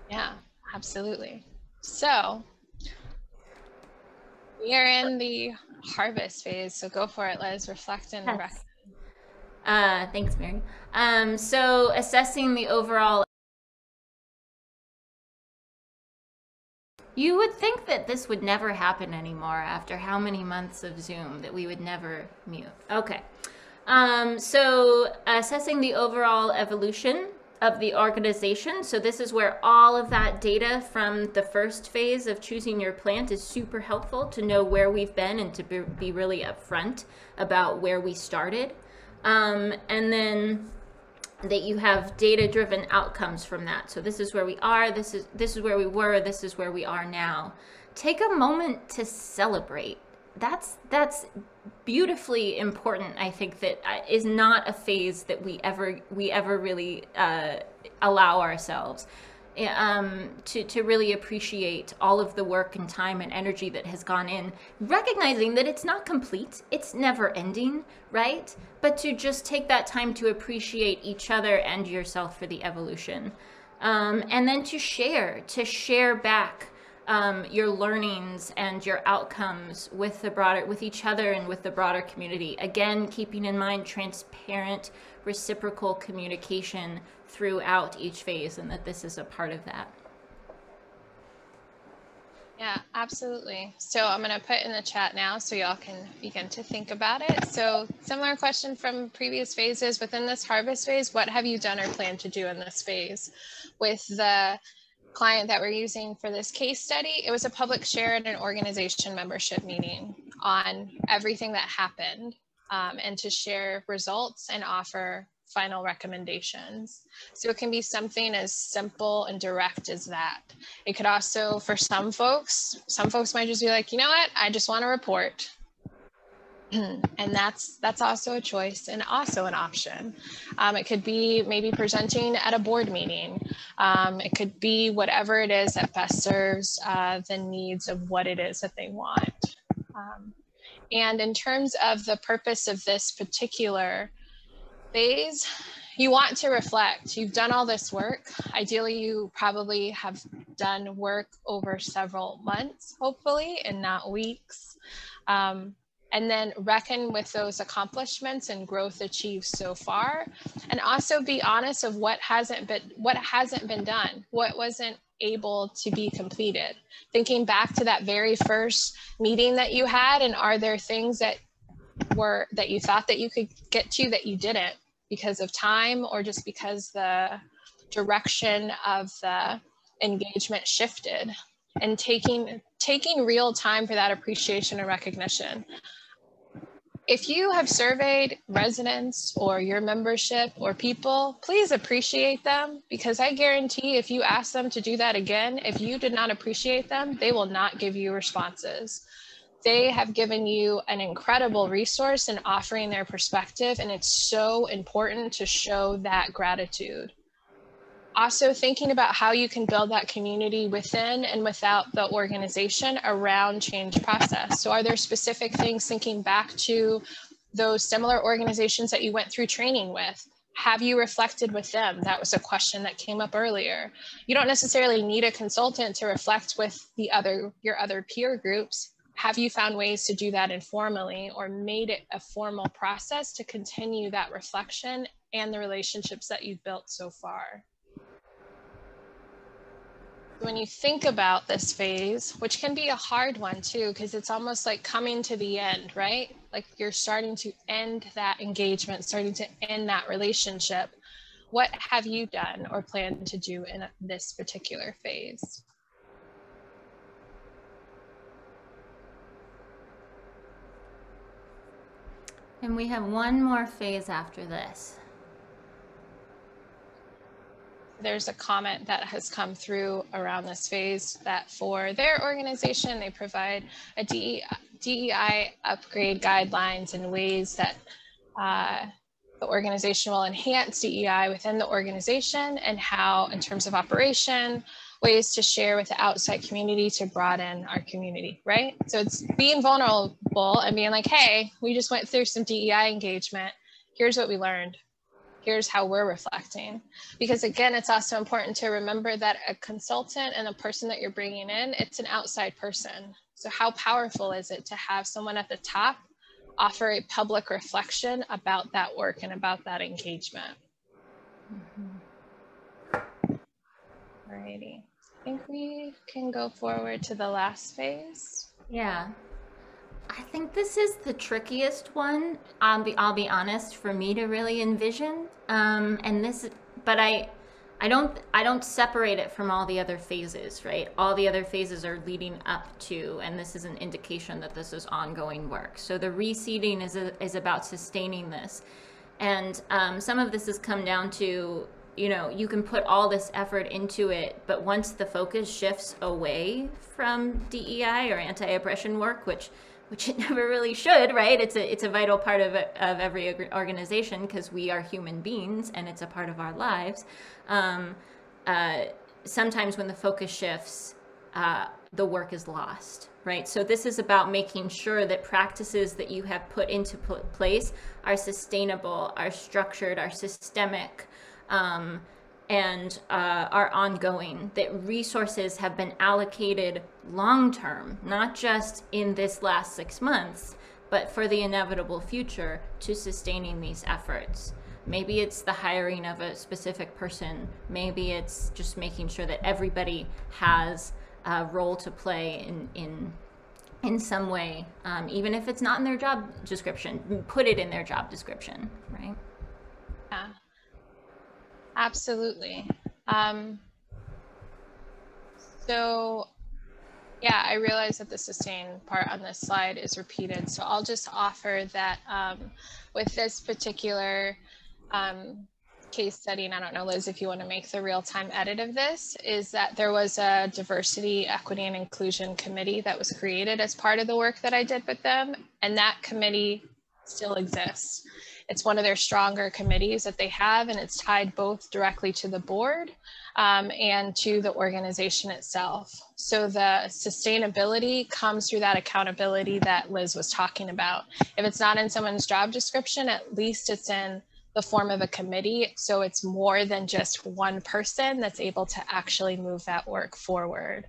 Yeah, absolutely. So we are in the harvest phase. So go for it, Liz. Reflect and yes. Uh, thanks, Mary. Um, so assessing the overall You would think that this would never happen anymore after how many months of Zoom that we would never mute. Okay. Um, so assessing the overall evolution of the organization. So this is where all of that data from the first phase of choosing your plant is super helpful to know where we've been and to be, really upfront about where we started. Um, and then that you have data driven outcomes from that. So this is where we are, this is this is where we were, this is where we are now. Take a moment to celebrate. That's that's beautifully important. I think that uh, not a phase that we ever we ever really uh, allow ourselves um, to, to really appreciate all of the work and time and energy that has gone in, recognizing that it's not complete, it's never ending, right? But to just take that time to appreciate each other and yourself for the evolution. Um, and then to share, to share back um, your learnings and your outcomes with the broader, with each other and with the broader community. Again, keeping in mind transparent, reciprocal communication throughout each phase and that this is a part of that. Yeah, absolutely. So I'm going to put in the chat now so y'all can begin to think about it. So similar question from previous phases within this harvest phase, what have you done or plan to do in this phase? With the client that we're using for this case study, it was a public share at an organization membership meeting on everything that happened um, and to share results and offer final recommendations. So it can be something as simple and direct as that. It could also, for some folks, some folks might just be like, you know what, I just want to report. [clears throat] and that's that's also a choice and also an option. Um, it could be maybe presenting at a board meeting. Um, it could be whatever it is that best serves uh, the needs of what it is that they want. Um, and in terms of the purpose of this particular phase, you want to reflect. You've done all this work. Ideally, you probably have done work over several months, hopefully, and not weeks. Um, and then reckon with those accomplishments and growth achieved so far. And also be honest of what hasn't been what hasn't been done what wasn't able to be completed. Thinking back to that very first meeting that you had and are there things that were that you thought that you could get to that you didn't because of time or just because the direction of the engagement shifted? And taking taking real time for that appreciation and recognition if you have surveyed residents or your membership or people, please appreciate them because I guarantee if you ask them to do that again, if you did not appreciate them, they will not give you responses. They have given you an incredible resource in offering their perspective, and it's so important to show that gratitude also thinking about how you can build that community within and without the organization around change process. So are there specific things thinking back to those similar organizations that you went through training with? Have you reflected with them? That was a question that came up earlier. You don't necessarily need a consultant to reflect with the other your other peer groups. Have you found ways to do that informally or made it a formal process to continue that reflection and the relationships that you've built so far? When you think about this phase, which can be a hard one too, because it's almost like coming to the end, right? Like you're starting to end that engagement, starting to end that relationship. What have you done or plan to do in this particular phase? And we have one more phase after this there's a comment that has come through around this phase that for their organization, they provide a DEI upgrade guidelines and ways that uh, the organization will enhance DEI within the organization and how, in terms of operation, ways to share with the outside community to broaden our community, right? So it's being vulnerable and being like, hey, we just went through some DEI engagement. Here's what we learned here's how we're reflecting. Because again, it's also important to remember that a consultant and a person that you're bringing in, it's an outside person. So how powerful is it to have someone at the top offer a public reflection about that work and about that engagement? Mm-hmm. Alrighty, I think we can go forward to the last phase. Yeah, I think this is the trickiest one. I'll be I'll be honest for me to really envision. Um, and this, but I, I don't I don't separate it from all the other phases, right? All the other phases are leading up to, and this is an indication that this is ongoing work. So the reseeding is a, is about sustaining this, and um, some of this has come down to you know you can put all this effort into it but once the focus shifts away from dei or anti-oppression work which which it [laughs] never really should, right? It's a it's a vital part of of every organization because we are human beings and it's a part of our lives. Um, uh, sometimes when the focus shifts, uh, the work is lost, right? So this is about making sure that practices that you have put into place are sustainable, are structured, are systemic. Um, and uh, are ongoing, that resources have been allocated long term, not just in this last six months, but for the inevitable future to sustaining these efforts. Maybe it's the hiring of a specific person, maybe it's just making sure that everybody has a role to play in, in in some way, um, even if it's not in their job description, put it in their job description, right? Yeah. Absolutely. Um, so yeah, I realize that the sustain part on this slide is repeated. So I'll just offer that um, with this particular um, case study, and I don't know, Liz, if you want to make the real-time edit of this, is that there was a diversity, equity, and inclusion committee that was created as part of the work that I did with them. And that committee still exists. It's one of their stronger committees that they have, and it's tied both directly to the board um, and to the organization itself. So the sustainability comes through that accountability that Liz was talking about. If it's not in someone's job description, at least it's in the form of a committee. So it's more than just one person that's able to actually move that work forward.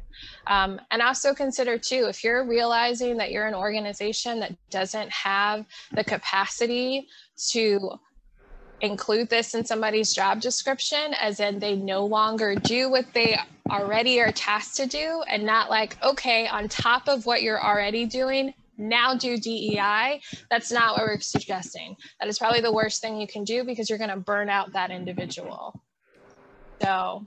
Um, and also consider too, if you're realizing that you're an organization that doesn't have the capacity to include this in somebody's job description, as in they no longer do what they already are tasked to do, and not like, okay, on top of what you're already doing, now do DEI. That's not what we're suggesting. That is probably the worst thing you can do because you're going to burn out that individual. So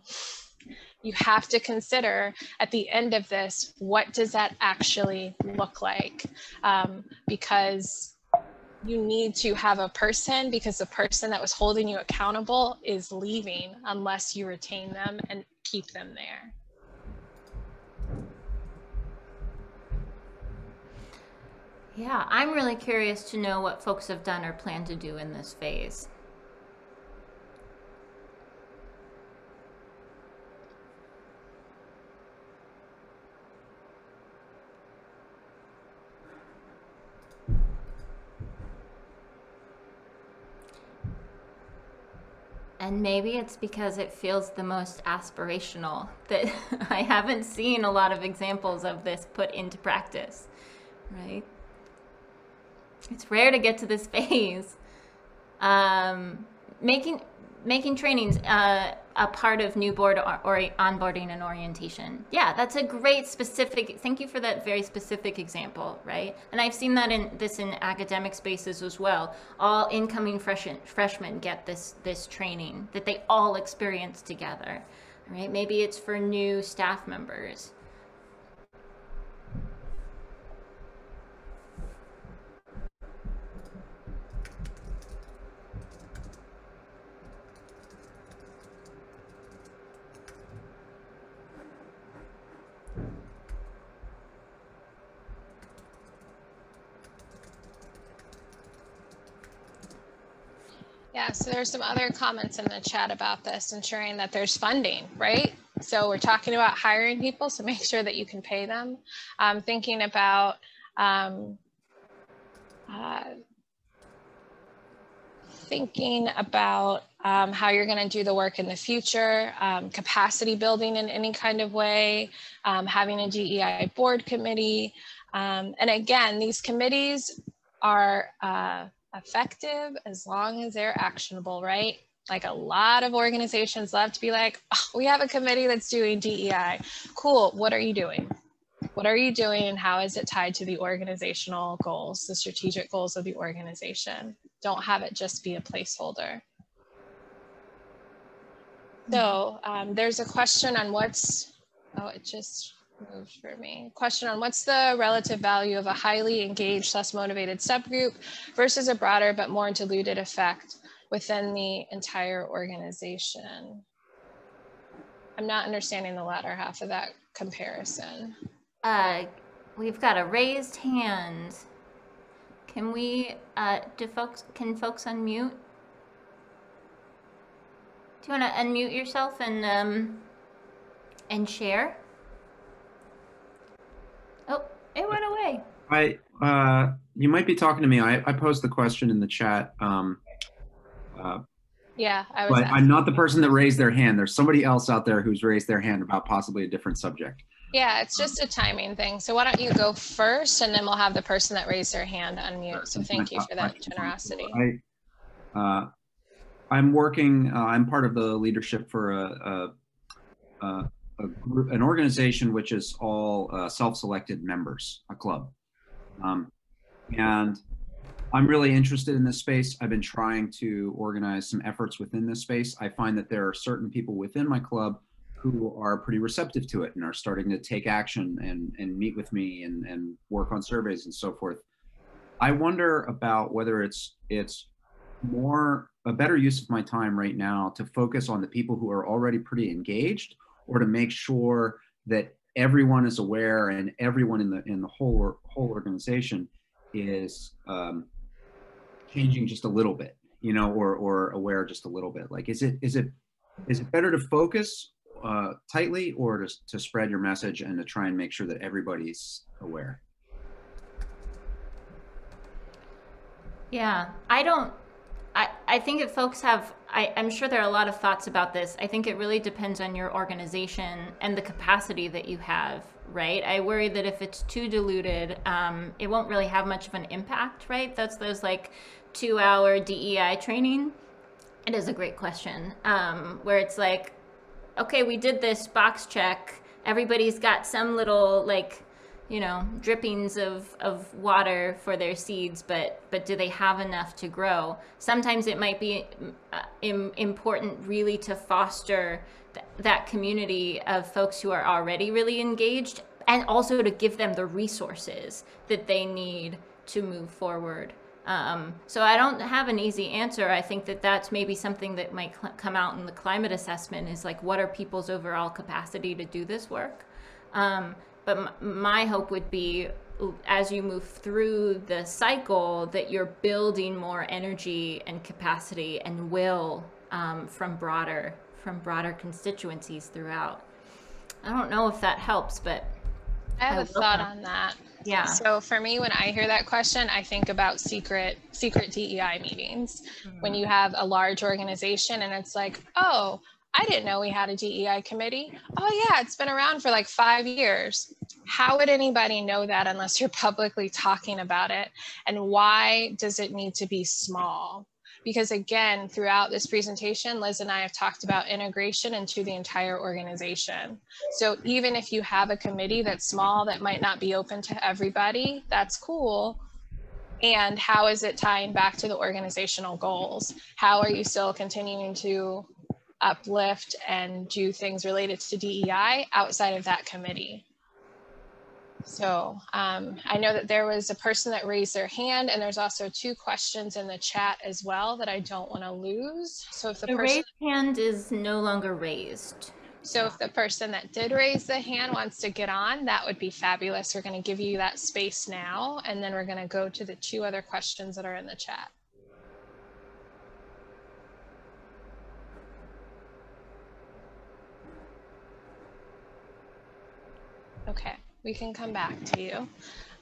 you have to consider at the end of this, what does that actually look like? Um, because you need to have a person because the person that was holding you accountable is leaving unless you retain them and keep them there. Yeah, I'm really curious to know what folks have done or plan to do in this phase. And maybe it's because it feels the most aspirational that [laughs] I haven't seen a lot of examples of this put into practice, right? It's rare to get to this [laughs] phase. Um, making making trainings uh, a part of new board or, or, onboarding and orientation. Yeah, that's a great specific. Thank you for that very specific example, right? And I've seen that in this in academic spaces as well. All incoming freshmen freshmen get this this training that they all experience together, right? Maybe it's for new staff members. So there's some other comments in the chat about this, ensuring that there's funding, right? So we're talking about hiring people, so make sure that you can pay them. Um, thinking about um, uh, thinking about um, how you're going to do the work in the future, um, capacity building in any kind of way, um, having a DEI board committee. Um, and again, these committees are uh, effective as long as they're actionable, right? Like a lot of organizations love to be like, oh, we have a committee that's doing DEI. Cool. What are you doing? What are you doing and how is it tied to the organizational goals, the strategic goals of the organization? Don't have it just be a placeholder. So um, there's a question on what's, oh, it just for me. Question on what's the relative value of a highly engaged, less motivated subgroup versus a broader but more diluted effect within the entire organization? I'm not understanding the latter half of that comparison. Uh, we've got a raised hand. Can we, uh, do folks, can folks unmute? Do you want to unmute yourself and, um, and share? It went away. I, uh, you might be talking to me. I, I posed the question in the chat. Um, uh, yeah, I was. But I'm not the person that raised their hand. There's somebody else out there who's raised their hand about possibly a different subject. Yeah, it's just a timing thing. So why don't you go first, and then we'll have the person that raised their hand unmute. So thank you for that generosity. I, uh, I'm working. Uh, I'm part of the leadership for a, a, a a group, an organization which is all uh, self-selected members, a club. Um, and I'm really interested in this space. I've been trying to organize some efforts within this space. I find that there are certain people within my club who are pretty receptive to it and are starting to take action and, and meet with me and, and work on surveys and so forth. I wonder about whether it's it's more a better use of my time right now to focus on the people who are already pretty engaged or to make sure that everyone is aware and everyone in the in the whole whole organization is um, changing just a little bit you know or or aware just a little bit. Like is it is it is it better to focus uh, tightly or to, to spread your message and to try and make sure that everybody's aware? Yeah i don't I, I think if folks have, I, I'm sure there are a lot of thoughts about this. I think it really depends on your organization and the capacity that you have, right? I worry that if it's too diluted, um, it won't really have much of an impact, right? That's those like two hour DEI training. It is a great question um, where it's like, okay, we did this box check. Everybody's got some little like you know drippings of, of water for their seeds but but do they have enough to grow sometimes it might be uh, Im- important really to foster th- that community of folks who are already really engaged and also to give them the resources that they need to move forward Um, so I don't have an easy answer. I think that that's maybe something that might cl- come out in the climate assessment is like, what are people's overall capacity to do this work? Um, but m- my hope would be as you move through the cycle that you're building more energy and capacity and will um, from broader from broader constituencies throughout. I don't know if that helps, but I have a thought on that. Yeah. So for me, when I hear that question, I think about secret secret DEI meetings. Mm-hmm. When you have a large organization and it's like, oh, I didn't know we had a DEI committee. Oh yeah, it's been around for like five years. How would anybody know that unless you're publicly talking about it? And why does it need to be small? because again, throughout this presentation, Liz and I have talked about integration into the entire organization. So even if you have a committee that's small that might not be open to everybody, that's cool. And how is it tying back to the organizational goals? How are you still continuing to uplift and do things related to DEI outside of that committee? So um, I know that there was a person that raised their hand and there's also two questions in the chat as well that I don't want to lose. So if the, the person, raised hand is no longer raised. So if the person that did raise the hand wants to get on, that would be fabulous. We're going to give you that space now, and then we're going to go to the two other questions that are in the chat. Okay we can come back to you.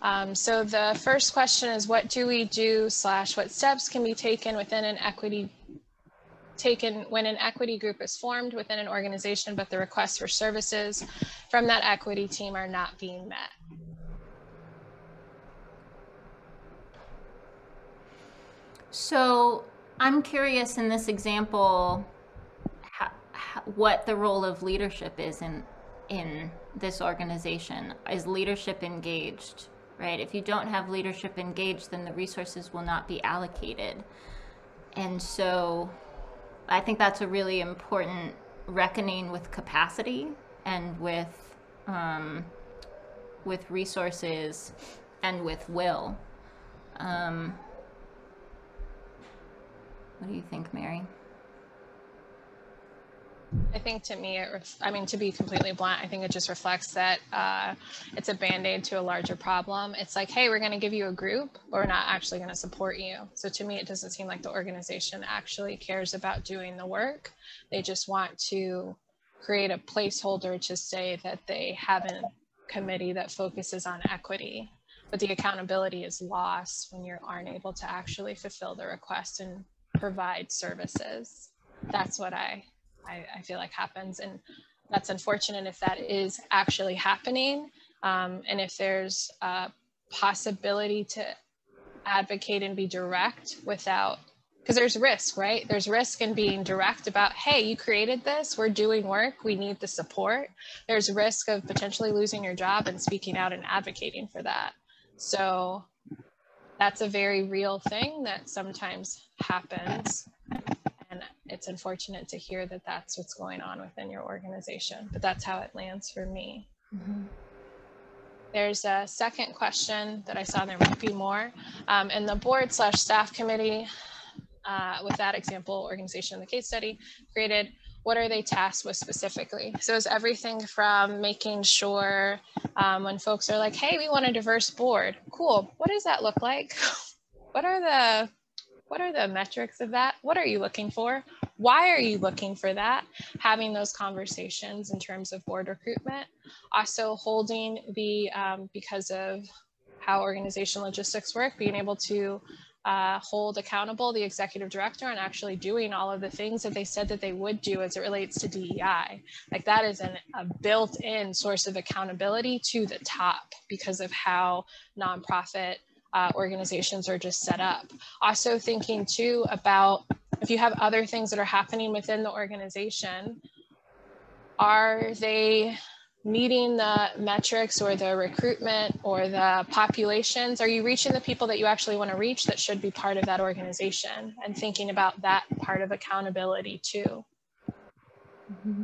Um, so the first question is what do we do slash what steps can be taken within an equity taken when an equity group is formed within an organization but the requests for services from that equity team are not being met. So I'm curious in this example how, how, what the role of leadership is in in this organization? Is leadership engaged? Right? If you don't have leadership engaged, then the resources will not be allocated. And so I think that's a really important reckoning with capacity and with um, with resources and with will. Um, what do you think, Mary? I think to me, it ref- I mean, to be completely blunt, I think it just reflects that uh, it's a band aid to a larger problem. It's like, hey, we're going to give you a group, but we're not actually going to support you. So to me, it doesn't seem like the organization actually cares about doing the work. They just want to create a placeholder to say that they have a committee that focuses on equity. But the accountability is lost when you aren't able to actually fulfill the request and provide services. That's what I I, I feel like happens. And that's unfortunate if that is actually happening. Um, and if there's a possibility to advocate and be direct without because there's risk, right? There's risk in being direct about, hey, you created this, we're doing work, we need the support. There's risk of potentially losing your job and speaking out and advocating for that. So that's a very real thing that sometimes happens it's unfortunate to hear that that's what's going on within your organization but that's how it lands for me. Mm-hmm. there's a second question that i saw there might be more. Um, in the board slash staff committee uh, with that example organization in the case study created what are they tasked with specifically? So it's everything from making sure um, when folks are like hey we want a diverse board. Cool. What does that look like? [laughs] What are the what are the metrics of that? What are you looking for? Why are you looking for that? Having those conversations in terms of board recruitment. Also holding the, um, because of how organization logistics work, being able to uh, hold accountable the executive director on actually doing all of the things that they said that they would do as it relates to DEI. Like that is an, a built-in source of accountability to the top because of how nonprofit uh, organizations are just set up. Also thinking too about if you have other things that are happening within the organization, are they meeting the metrics or the recruitment or the populations? Are you reaching the people that you actually want to reach that should be part of that organization and thinking about that part of accountability too? Mm-hmm.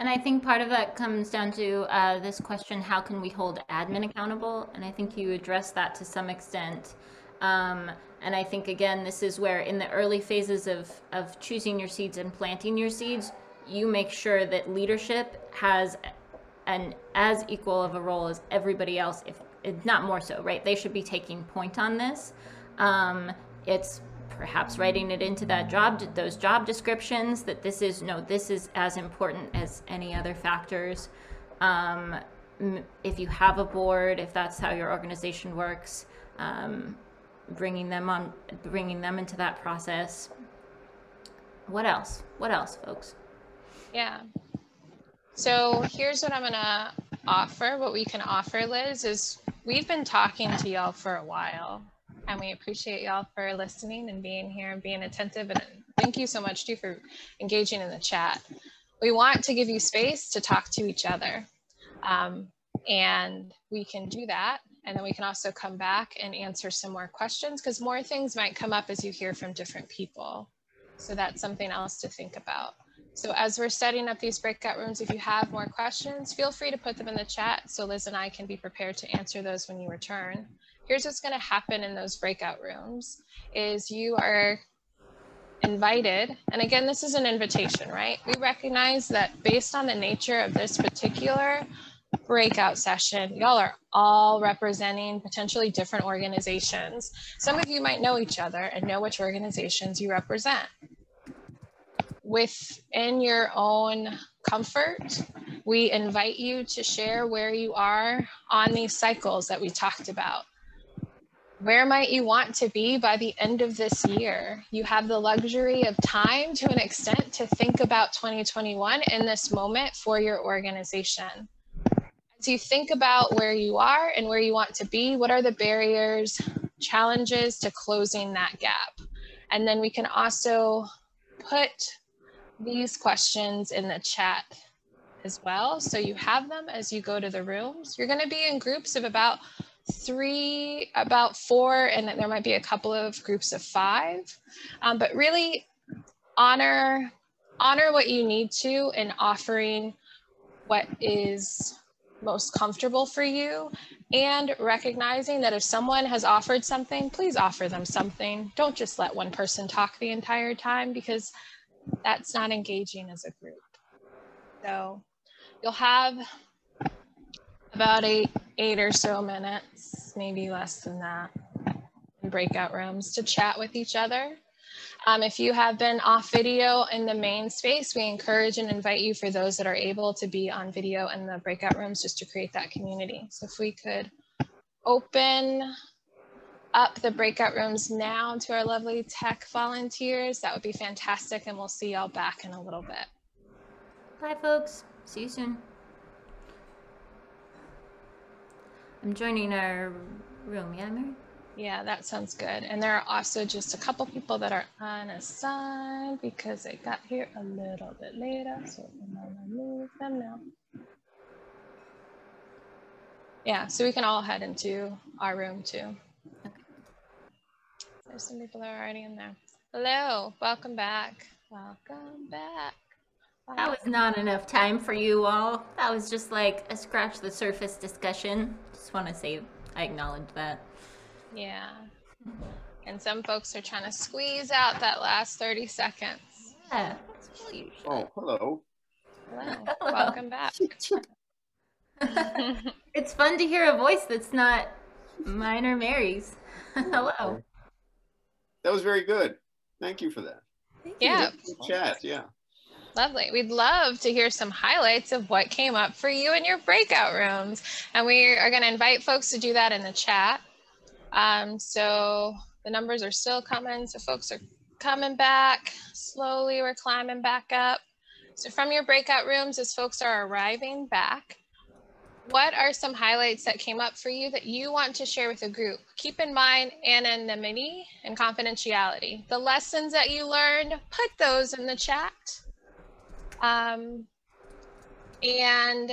And I think part of that comes down to uh, this question how can we hold admin accountable? And I think you addressed that to some extent. Um, and I think, again, this is where in the early phases of, of choosing your seeds and planting your seeds, you make sure that leadership has an as equal of a role as everybody else, if, if not more so, right? They should be taking point on this. Um, it's perhaps writing it into that job those job descriptions that this is no this is as important as any other factors. Um, if you have a board if that's how your organization works um, bringing them on bringing them into that process. What else? What else folks? Yeah. So here's what i'm gonna offer. What we can offer liz is we've been talking to y'all for a while and we appreciate y'all for listening and being here and being attentive. And thank you so much too for engaging in the chat. We want to give you space to talk to each other. Um, and we can do that. And then we can also come back and answer some more questions because more things might come up as you hear from different people. So that's something else to think about. So as we're setting up these breakout rooms, if you have more questions, feel free to put them in the chat so Liz and I can be prepared to answer those when you return here's what's going to happen in those breakout rooms is you are invited and again this is an invitation right? We recognize that based on the nature of this particular breakout session y'all are all representing potentially different organizations. Some of you might know each other and know which organizations you represent. Within your own comfort we invite you to share where you are on these cycles that we talked about where might you want to be by the end of this year? You have the luxury of time to an extent to think about 2021 in this moment for your organization. As you think about where you are and where you want to be, what are the barriers, challenges to closing that gap? And then we can also put these questions in the chat as well. So you have them as you go to the rooms. You're going to be in groups of about three, about four, and then there might be a couple of groups of five. Um, but really honor honor what you need to in offering what is most comfortable for you and recognizing that if someone has offered something, please offer them something. Don't just let one person talk the entire time because that's not engaging as a group. So you'll have about eight, eight or so minutes, maybe less than that, in breakout rooms to chat with each other. Um, if you have been off video in the main space, we encourage and invite you for those that are able to be on video in the breakout rooms just to create that community. So if we could open up the breakout rooms now to our lovely tech volunteers, that would be fantastic. And we'll see y'all back in a little bit. Bye, folks. See you soon. I'm joining our room. Yeah, Mary? Yeah, that sounds good. And there are also just a couple people that are unassigned because they got here a little bit later. So I'm gonna move them now. Yeah, so we can all head into our room too. Okay. There's some people that are already in there. Hello, welcome back. Welcome back. That was not enough time for you all. That was just like a scratch the surface discussion. Just want to say I acknowledge that. Yeah. And some folks are trying to squeeze out that last 30 seconds. Yeah. Oh, hello. Hello. [laughs] hello. Welcome back. [laughs] it's fun to hear a voice that's not mine or Mary's. [laughs] hello. That was very good. Thank you for that. Thank yeah. Chat, yeah. Lovely. We'd love to hear some highlights of what came up for you in your breakout rooms. And we are going to invite folks to do that in the chat. Um, so the numbers are still coming. So folks are coming back. Slowly, we're climbing back up. So from your breakout rooms, as folks are arriving back, what are some highlights that came up for you that you want to share with the group? Keep in mind anonymity and confidentiality. The lessons that you learned, put those in the chat. Um, and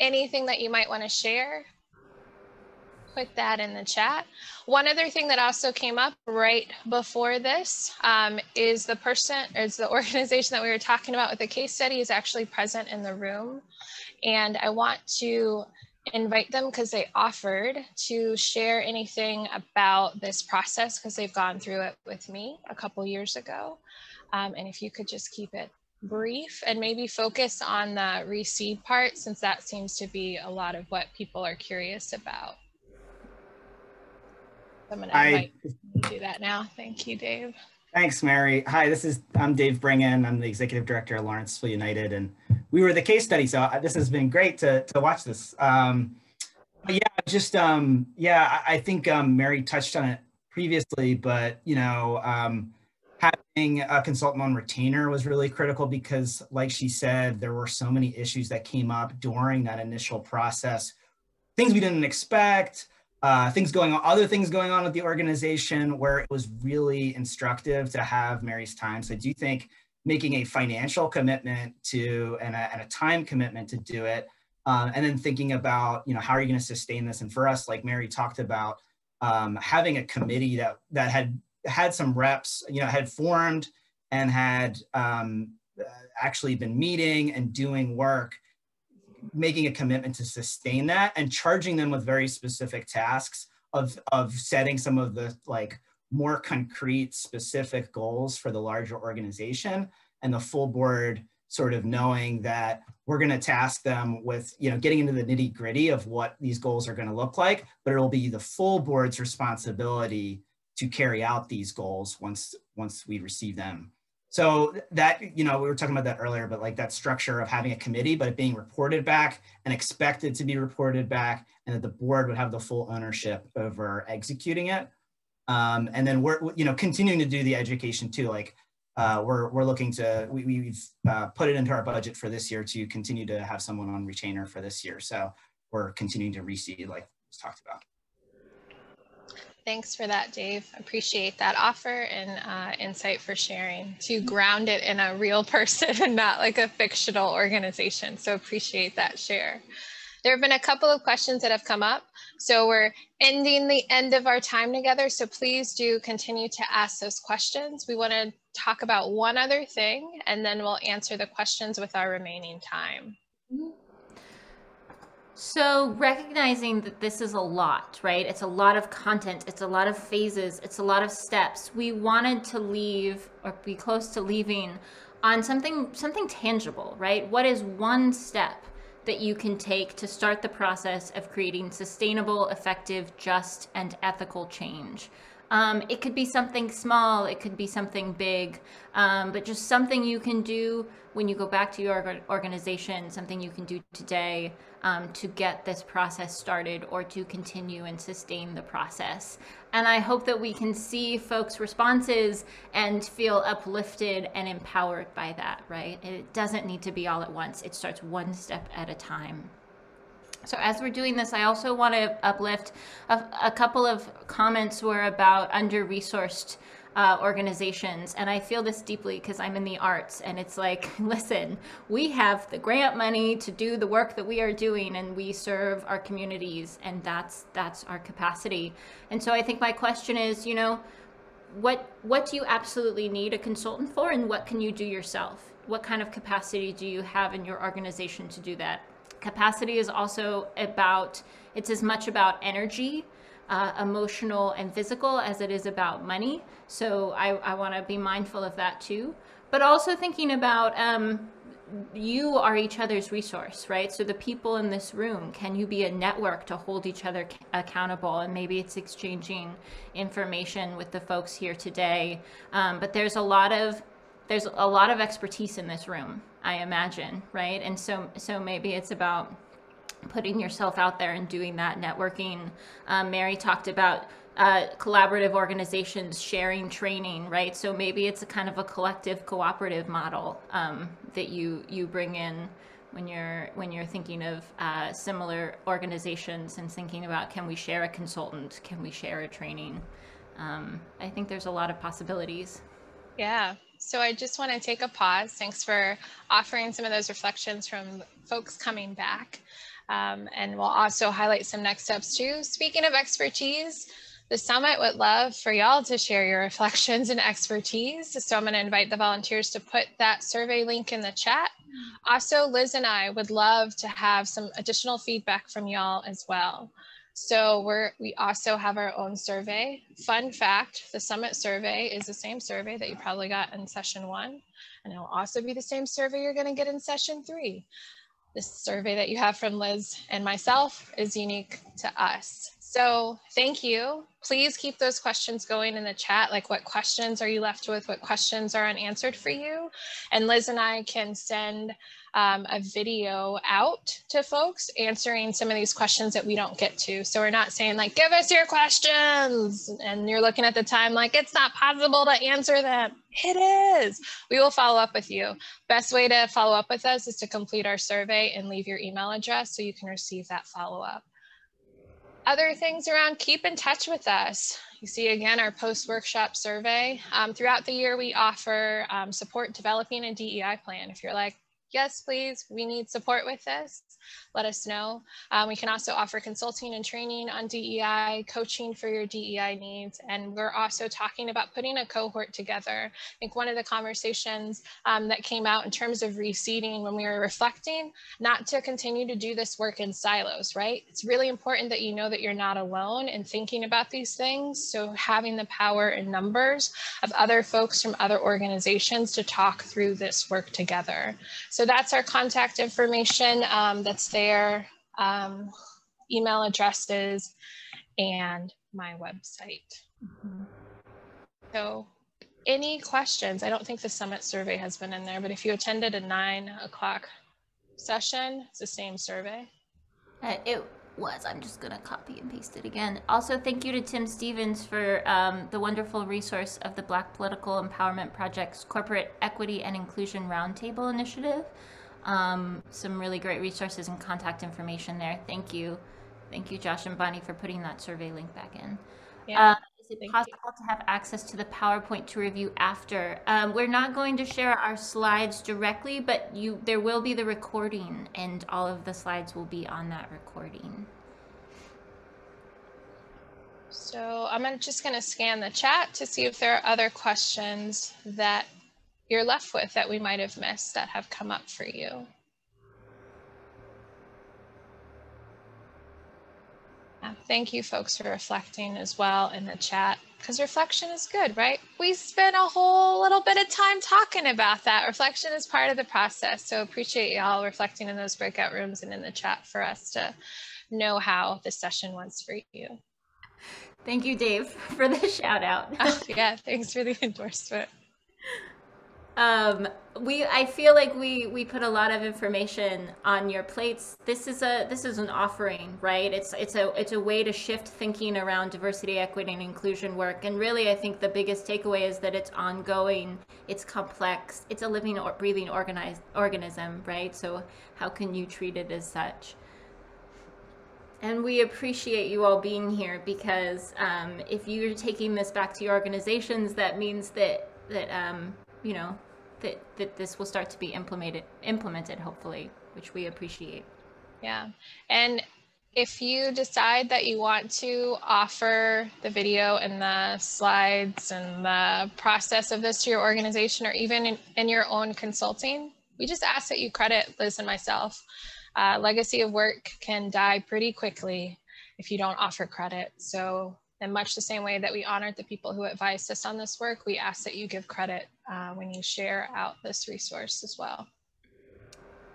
anything that you might want to share, put that in the chat. One other thing that also came up right before this um, is the person, is the [laughs] organization that we were talking about with the case study is actually present in the room. And I want to invite them because they offered to share anything about this process because they've gone through it with me a couple years ago. Um, and if you could just keep it brief and maybe focus on the reseed part since that seems to be a lot of what people are curious about. I'm going to invite you to do that now. Thank you, Dave. Thanks, Mary. Hi, this is I'm Dave Breingan. I'm the executive director of Lawrenceville United, and we were the case study. So this has been great to to watch this. Um, yeah, just um, yeah, I, I think um, Mary touched on it previously, but you know, um, having a consultant on retainer was really critical because, like she said, there were so many issues that came up during that initial process, things we didn't expect uh, things going on, other things going on with the organization where it was really instructive to have Mary's time. So I do think making a financial commitment to and a, and a time commitment to do it, um, and then thinking about you know how are you going to sustain this? And for us, like Mary talked about, um, having a committee that that had had some reps, you know, had formed and had um, actually been meeting and doing work making a commitment to sustain that and charging them with very specific tasks of of setting some of the like more concrete specific goals for the larger organization and the full board sort of knowing that we're going to task them with you know getting into the nitty gritty of what these goals are going to look like but it'll be the full board's responsibility to carry out these goals once once we receive them so that, you know, we were talking about that earlier, but like that structure of having a committee, but it being reported back and expected to be reported back and that the board would have the full ownership over executing it. Um, and then we're, you know, continuing to do the education too. Like uh, we're, we're looking to, we, we've uh, put it into our budget for this year to continue to have someone on retainer for this year. So we're continuing to reseed like was talked about. Thanks for that, Dave. Appreciate that offer and uh, insight for sharing to ground it in a real [laughs] person and not like a fictional organization. So appreciate that share. There have been a couple of questions that have come up. So we're ending the end of our time together. So please do continue to ask those questions. We want to talk about one other thing and then we'll answer the questions with our remaining time. Mm -hmm. So recognizing that this is a lot, right? It's a lot of content, it's a lot of phases, it's a lot of steps. We wanted to leave or be close to leaving on something something tangible, right? What is one step that you can take to start the process of creating sustainable, effective, just, and ethical change? Um, it could be something small, it could be something big, um, but just something you can do when you go back to your organization, something you can do today um, to get this process started or to continue and sustain the process. And I hope that we can see folks' responses and feel uplifted and empowered by that, right? It doesn't need to be all at once. It starts one step at a time. So as we're doing this, I also want to uplift a, a couple of comments were about under-resourced uh, organizations. And I feel this deeply because I'm in the arts. And it's like, [laughs] listen, we have the grant money to do the work that we are doing and we serve our communities and that's, that's our capacity. And so I think my question is, you know, what, what do you absolutely need a consultant for and what can you do yourself? What kind of capacity do you have in your organization to do that? Capacity is also about, it's as much about energy uh, emotional and physical as it is about money. So I, I want to be mindful of that too. But also thinking about um, you are each other's resource, right? So the people in this room, can you be a network to hold each other accountable? And maybe it's exchanging information with the folks here today. Um, but there's a lot of there's a lot of expertise in this room, I imagine, right? And so so maybe it's about putting yourself out there and doing that networking. Um, Mary talked about uh, collaborative organizations sharing training, right? So maybe it's a kind of a collective cooperative model um, that you you bring in when you're when you're thinking of uh, similar organizations and thinking about can we share a consultant, can we share a training? Um, I think there's a lot of possibilities. Yeah. So I just want to take a pause. Thanks for offering some of those reflections from folks coming back. Um, and we'll also highlight some next steps too. Speaking of expertise, The summit would love for y'all to share your [laughs] reflections and expertise. So I'm going to invite the volunteers to put that survey link in the chat. Also, Liz and I would love to have some additional feedback from y'all as well. So we're, we also have our own survey. Fun fact, the summit survey is the same survey that you probably got in session one. And it'll also be the same survey you're gonna get in session three. This survey that you have from Liz and myself is unique to us. So thank you. Please keep those questions going in the chat. Like what questions are you left with? What questions are unanswered for you? And Liz and I can send um, a video out to folks answering some of these questions that we don't get to. So we're not saying like, give us your questions. And you're looking at the time like, it's not possible to answer them. It is. We will follow up with you. Best way to follow up with us is to complete our survey and leave your email address so you can receive that follow up. Other things around keep in touch with us. You see again our post-workshop survey. Um, throughout the year, we offer um, support developing a DEI plan. If you're like, yes, please, we need support with this, let us know. Um, we can also offer consulting and training on DEI, coaching for your DEI needs, and we're also talking about putting a cohort together. I think one of the conversations um, that came out in terms of reseeding when we were reflecting, not to continue to do this work in silos, right? It's really important that you know that you're not alone in thinking about these things. So having the power and numbers of other folks from other organizations to talk through this work together. So that's our contact information um, that's there, um, email addresses, and my website. Mm -hmm. So any questions? I don't think the summit survey has been in there, but if you attended a nine o'clock session, it's the same survey. Uh, it was. I'm just going to copy and paste it again. Also, thank you to Tim Stevens for um, the wonderful resource of the Black Political Empowerment Project's Corporate Equity and Inclusion Roundtable Initiative. Um, some really great resources and contact information there. Thank you. Thank you, Josh and Bonnie, for putting that survey link back in. Yeah. Uh, is it possible you. to have access to the PowerPoint to review after? Um, we're not going to share our slides directly, but you there will be the recording, and all of the slides will be on that recording. So I'm just going to scan the chat to see if there are other questions that you're left with that we might have missed that have come up for you. Um, thank you folks for reflecting as well in the chat because reflection is good, right? We spent a whole little bit of time talking about that. Reflection is part of the process. So appreciate y'all reflecting in those breakout rooms and in the chat for us to know how the session was for you. Thank you, Dave, [laughs] for the shout out. oh, yeah, thanks for the [laughs] endorsement. Um, we I feel like we we put a lot of information on your plates. This is a this is an offering, right? It's it's a it's a way to shift thinking around diversity, equity, and inclusion work. And really, I think the biggest takeaway is that it's ongoing, it's complex, it's a living or breathing organized organism, right? So how can you treat it as such? And we appreciate you all being here because um, if you're taking this back to your organizations, that means that that um, you know that, that this will start to be implemented implemented hopefully which we appreciate. Yeah. And if you decide that you want to offer the video and the slides and the process of this to your organization or even in, in your own consulting we just ask that you credit liz and myself. Uh, legacy of work can die pretty quickly if you don't offer credit. So in much the same way that we honored the people who advised us on this work, we ask that you give credit uh, when you share out this resource as well.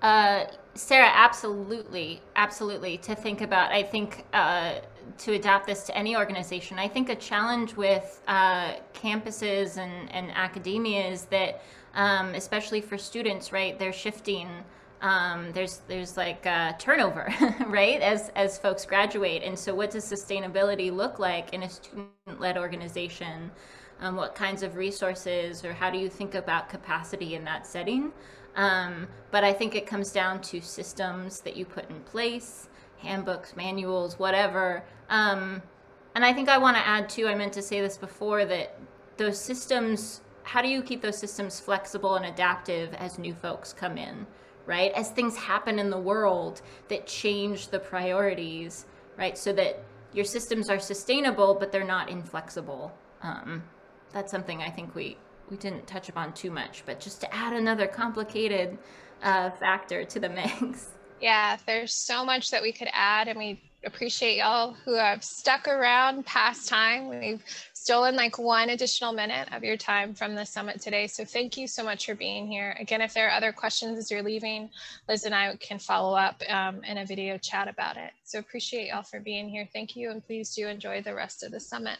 Uh, Sarah, absolutely, absolutely. To think about, I think uh, to adapt this to any organization, I think a challenge with uh, campuses and, and academia is that, um, especially for students, right, they're shifting um, there's there's like uh, turnover, [laughs] right? As as folks graduate, and so what does sustainability look like in a student-led organization? Um, what kinds of resources, or how do you think about capacity in that setting? Um, but I think it comes down to systems that you put in place, handbooks, manuals, whatever. Um, and I think I want to add too. I meant to say this before that those systems. How do you keep those systems flexible and adaptive as new folks come in? Right? As things happen in the world that change the priorities, right? So that your systems are sustainable, but they're not inflexible. Um, that's something I think we we didn't touch upon too much, but just to add another complicated uh, factor to the mix. Yeah, there's so much that we could add, and we appreciate y'all who have stuck around past time. We've stolen like one additional minute of your time from the summit today. So thank you so much for being here. Again, if there are other questions as you're leaving, Liz and I can follow up um, in a video chat about it. So appreciate y'all for being here. Thank you, and please do enjoy the rest of the summit.